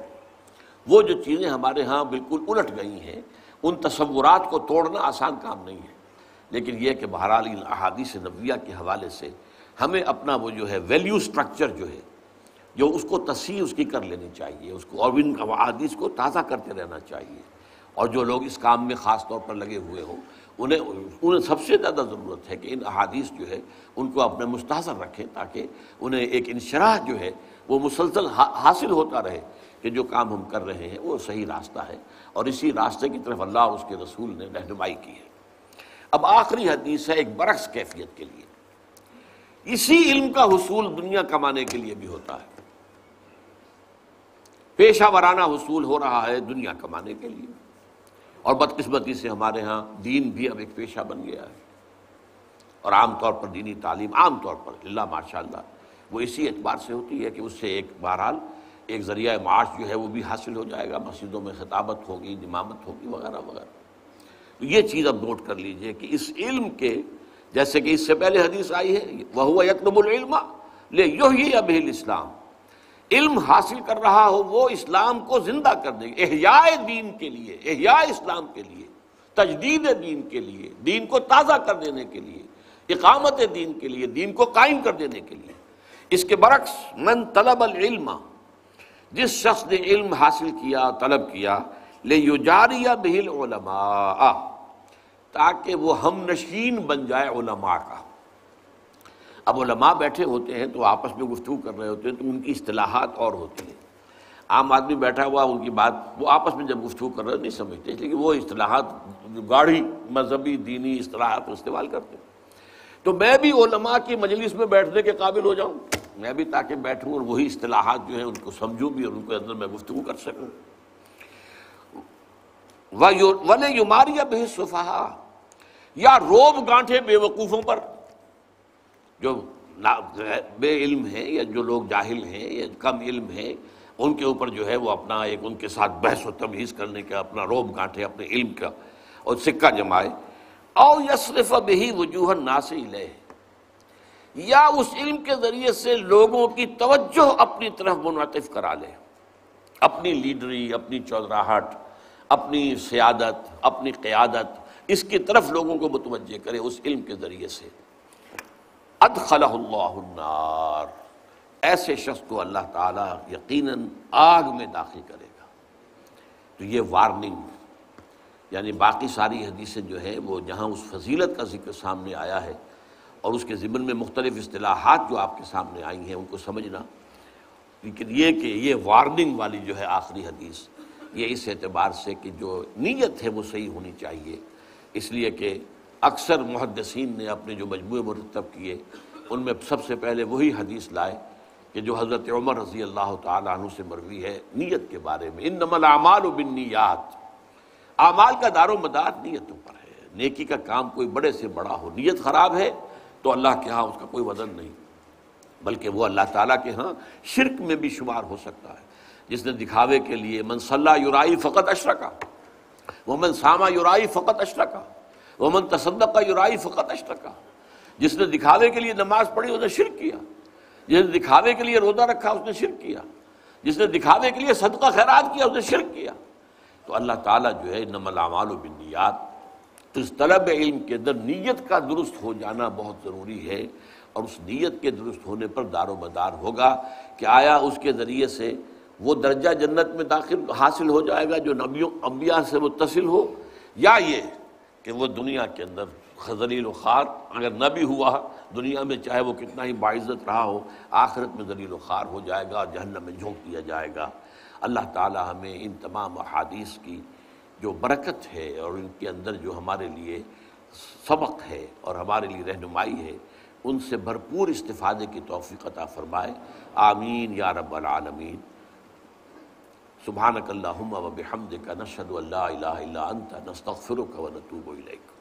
وہ جو چیزیں ہمارے ہاں بالکل الٹ گئی ہیں، ان تصورات کو توڑنا آسان کام نہیں ہے۔ لیکن یہ کہ بہرحال ان احادیث نبویہ کے حوالے سے ہمیں اپنا وہ جو ہے ویلیو سٹرکچر جو ہے، جو اس کو تصحیح اس کی کر لینی چاہیے، اس کو اور ان احادیث کو تازہ کرتے رہنا چاہیے۔ اور جو لوگ اس کام میں خاص طور پر لگے ہوئے ہوں انہیں انہیں سب سے زیادہ ضرورت ہے کہ ان احادیث جو ہے ان کو اپنے مستحصر رکھیں تاکہ انہیں ایک انشراح جو ہے وہ مسلسل حاصل ہوتا رہے کہ جو کام ہم کر رہے ہیں وہ صحیح راستہ ہے اور اسی راستے کی طرف اللہ اس کے رسول نے رہنمائی کی ہے۔ اب آخری حدیث ہے ایک برعکس کیفیت کے لیے۔ اسی علم کا حصول دنیا کمانے کے لیے بھی ہوتا ہے۔ پیشہ ورانہ حصول ہو رہا ہے دنیا کمانے کے لیے۔ اور بدقسمتی سے ہمارے ہاں دین بھی اب ایک پیشہ بن گیا ہے۔ اور عام طور پر دینی تعلیم عام طور پر اللہ ماشاء اللہ وہ اسی اعتبار سے ہوتی ہے کہ اس سے ایک بہرحال ایک ذریعہ معاش جو ہے وہ بھی حاصل ہو جائے گا، مسجدوں میں خطابت ہوگی، امامت ہوگی، وغیرہ وغیرہ۔ تو یہ چیز اب نوٹ کر لیجیے کہ اس علم کے، جیسے کہ اس سے پہلے حدیث آئی ہے وہ یکرب العلم لے یوہی ابھی اسلام علم حاصل کر رہا ہو، وہ اسلام کو زندہ کر دے احیاء دین کے لیے، احیاء اسلام کے لیے، تجدید دین کے لیے، دین کو تازہ کر دینے کے لیے، اقامت دین کے لیے، دین کو قائم کر دینے کے لیے۔ اس کے برعکس، من طلب العلم، جس شخص نے علم حاصل کیا، طلب کیا لے یو جاریہ بہل علماء، تاکہ وہ ہم نشین بن جائے علماء کا۔ اب علماء بیٹھے ہوتے ہیں تو آپس میں گفتگو کر رہے ہوتے ہیں تو ان کی اصطلاحات اور ہوتی ہیں۔ عام آدمی بیٹھا ہوا ان کی بات وہ آپس میں جب گفتگو کر رہے نہیں سمجھتے، لیکن وہ اصطلاحات جو گاڑھی، مذہبی، دینی اصطلاحات استعمال کرتے تو میں بھی علماء کی مجلس میں بیٹھنے کے قابل ہو جاؤں۔ میں بھی تاکہ بیٹھوں اور وہی اصطلاحات جو ہیں ان کو سمجھوں بھی اور ان کے اندر میں گفتگو کر سکوں۔ ونے یماریا بے صفحا یا روب گانٹھے بے وقوفوں پر۔ جو بے علم ہیں یا جو لوگ جاہل ہیں یا کم علم ہیں، ان کے اوپر جو ہے وہ اپنا ایک ان کے ساتھ بحث و تمیز کرنے کا، اپنا روب گانٹھے اپنے علم کا اور سکہ جمائے۔ او یسرف بہی وجوہ ناس لے یا اس علم کے ذریعے سے لوگوں کی توجہ اپنی طرف منعطف کرا لے۔ اپنی لیڈری، اپنی چودراہٹ، اپنی سیادت، اپنی قیادت، اس کی طرف لوگوں کو متوجہ کرے اس علم کے ذریعے سے۔ ادخلہ اللہ النار۔ ایسے شخص کو اللہ تعالیٰ یقیناً آگ میں داخل کرے گا۔ تو یہ وارننگ یعنی باقی ساری حدیثیں جو ہیں وہ جہاں اس فضیلت کا ذکر سامنے آیا ہے اور اس کے ضمن میں مختلف اصطلاحات جو آپ کے سامنے آئی ہیں ان کو سمجھنا۔ لیکن یہ کہ یہ وارننگ والی جو ہے آخری حدیث، یہ اس اعتبار سے کہ جو نیت ہے وہ صحیح ہونی چاہیے۔ اس لیے کہ اکثر محدثین نے اپنے جو مجموعے مرتب کیے، ان میں سب سے پہلے وہی حدیث لائے کہ جو حضرت عمر رضی اللہ تعالیٰ عنہ سے مروی ہے، نیت کے بارے میں ان نمل اعمال و بنیات اعمال کا دار و مدار نیتوں پر ہے۔ نیکی کا کام کوئی بڑے سے بڑا ہو، نیت خراب ہے تو اللہ کے ہاں اس کا کوئی وزن نہیں، بلکہ وہ اللہ تعالیٰ کے ہاں شرک میں بھی شمار ہو سکتا ہے۔ جس نے دکھاوے کے لیے، من یورائی فقط اشرکا وہ من ساما یورائی فقط اشرکا وہ من تصدق کا یورائی فقط اشرکا جس نے دکھاوے کے لیے نماز پڑھی، اس نے شرک کیا. جس نے دکھاوے کے لیے روزہ رکھا، اس نے شرک کیا. جس نے دکھاوے کے لیے صدقہ خیرات کیا، اس نے شرک کیا. تو اللہ تعالیٰ جو ہے نم العمال و بنیات تو اس طلب علم کے اندر نیت کا درست ہو جانا بہت ضروری ہے اور اس نیت کے درست ہونے پر دار و مدار ہوگا کہ آیا اس کے ذریعے سے وہ درجہ جنت میں داخل، حاصل ہو جائے گا جو نبیوں، انبیاء سے متصل ہو، یا یہ کہ وہ دنیا کے اندر خزلیل و خار اگر نہ بھی ہوا دنیا میں چاہے وہ کتنا ہی باعزت رہا ہو، آخرت میں ذلیل و خار ہو جائے گا اور جہنم میں جھونک دیا جائے گا۔ اللہ تعالی ہمیں ان تمام احادیث کی جو برکت ہے اور ان کے اندر جو ہمارے لیے سبق ہے اور ہمارے لیے رہنمائی ہے، ان سے بھرپور استفادے کی توفیق عطا فرمائے۔ آمین یا رب العالمین۔ سبحانک اللہم و بحمدک نشہد اللہ الہ الا انت نستغفرک و نتوب الیک.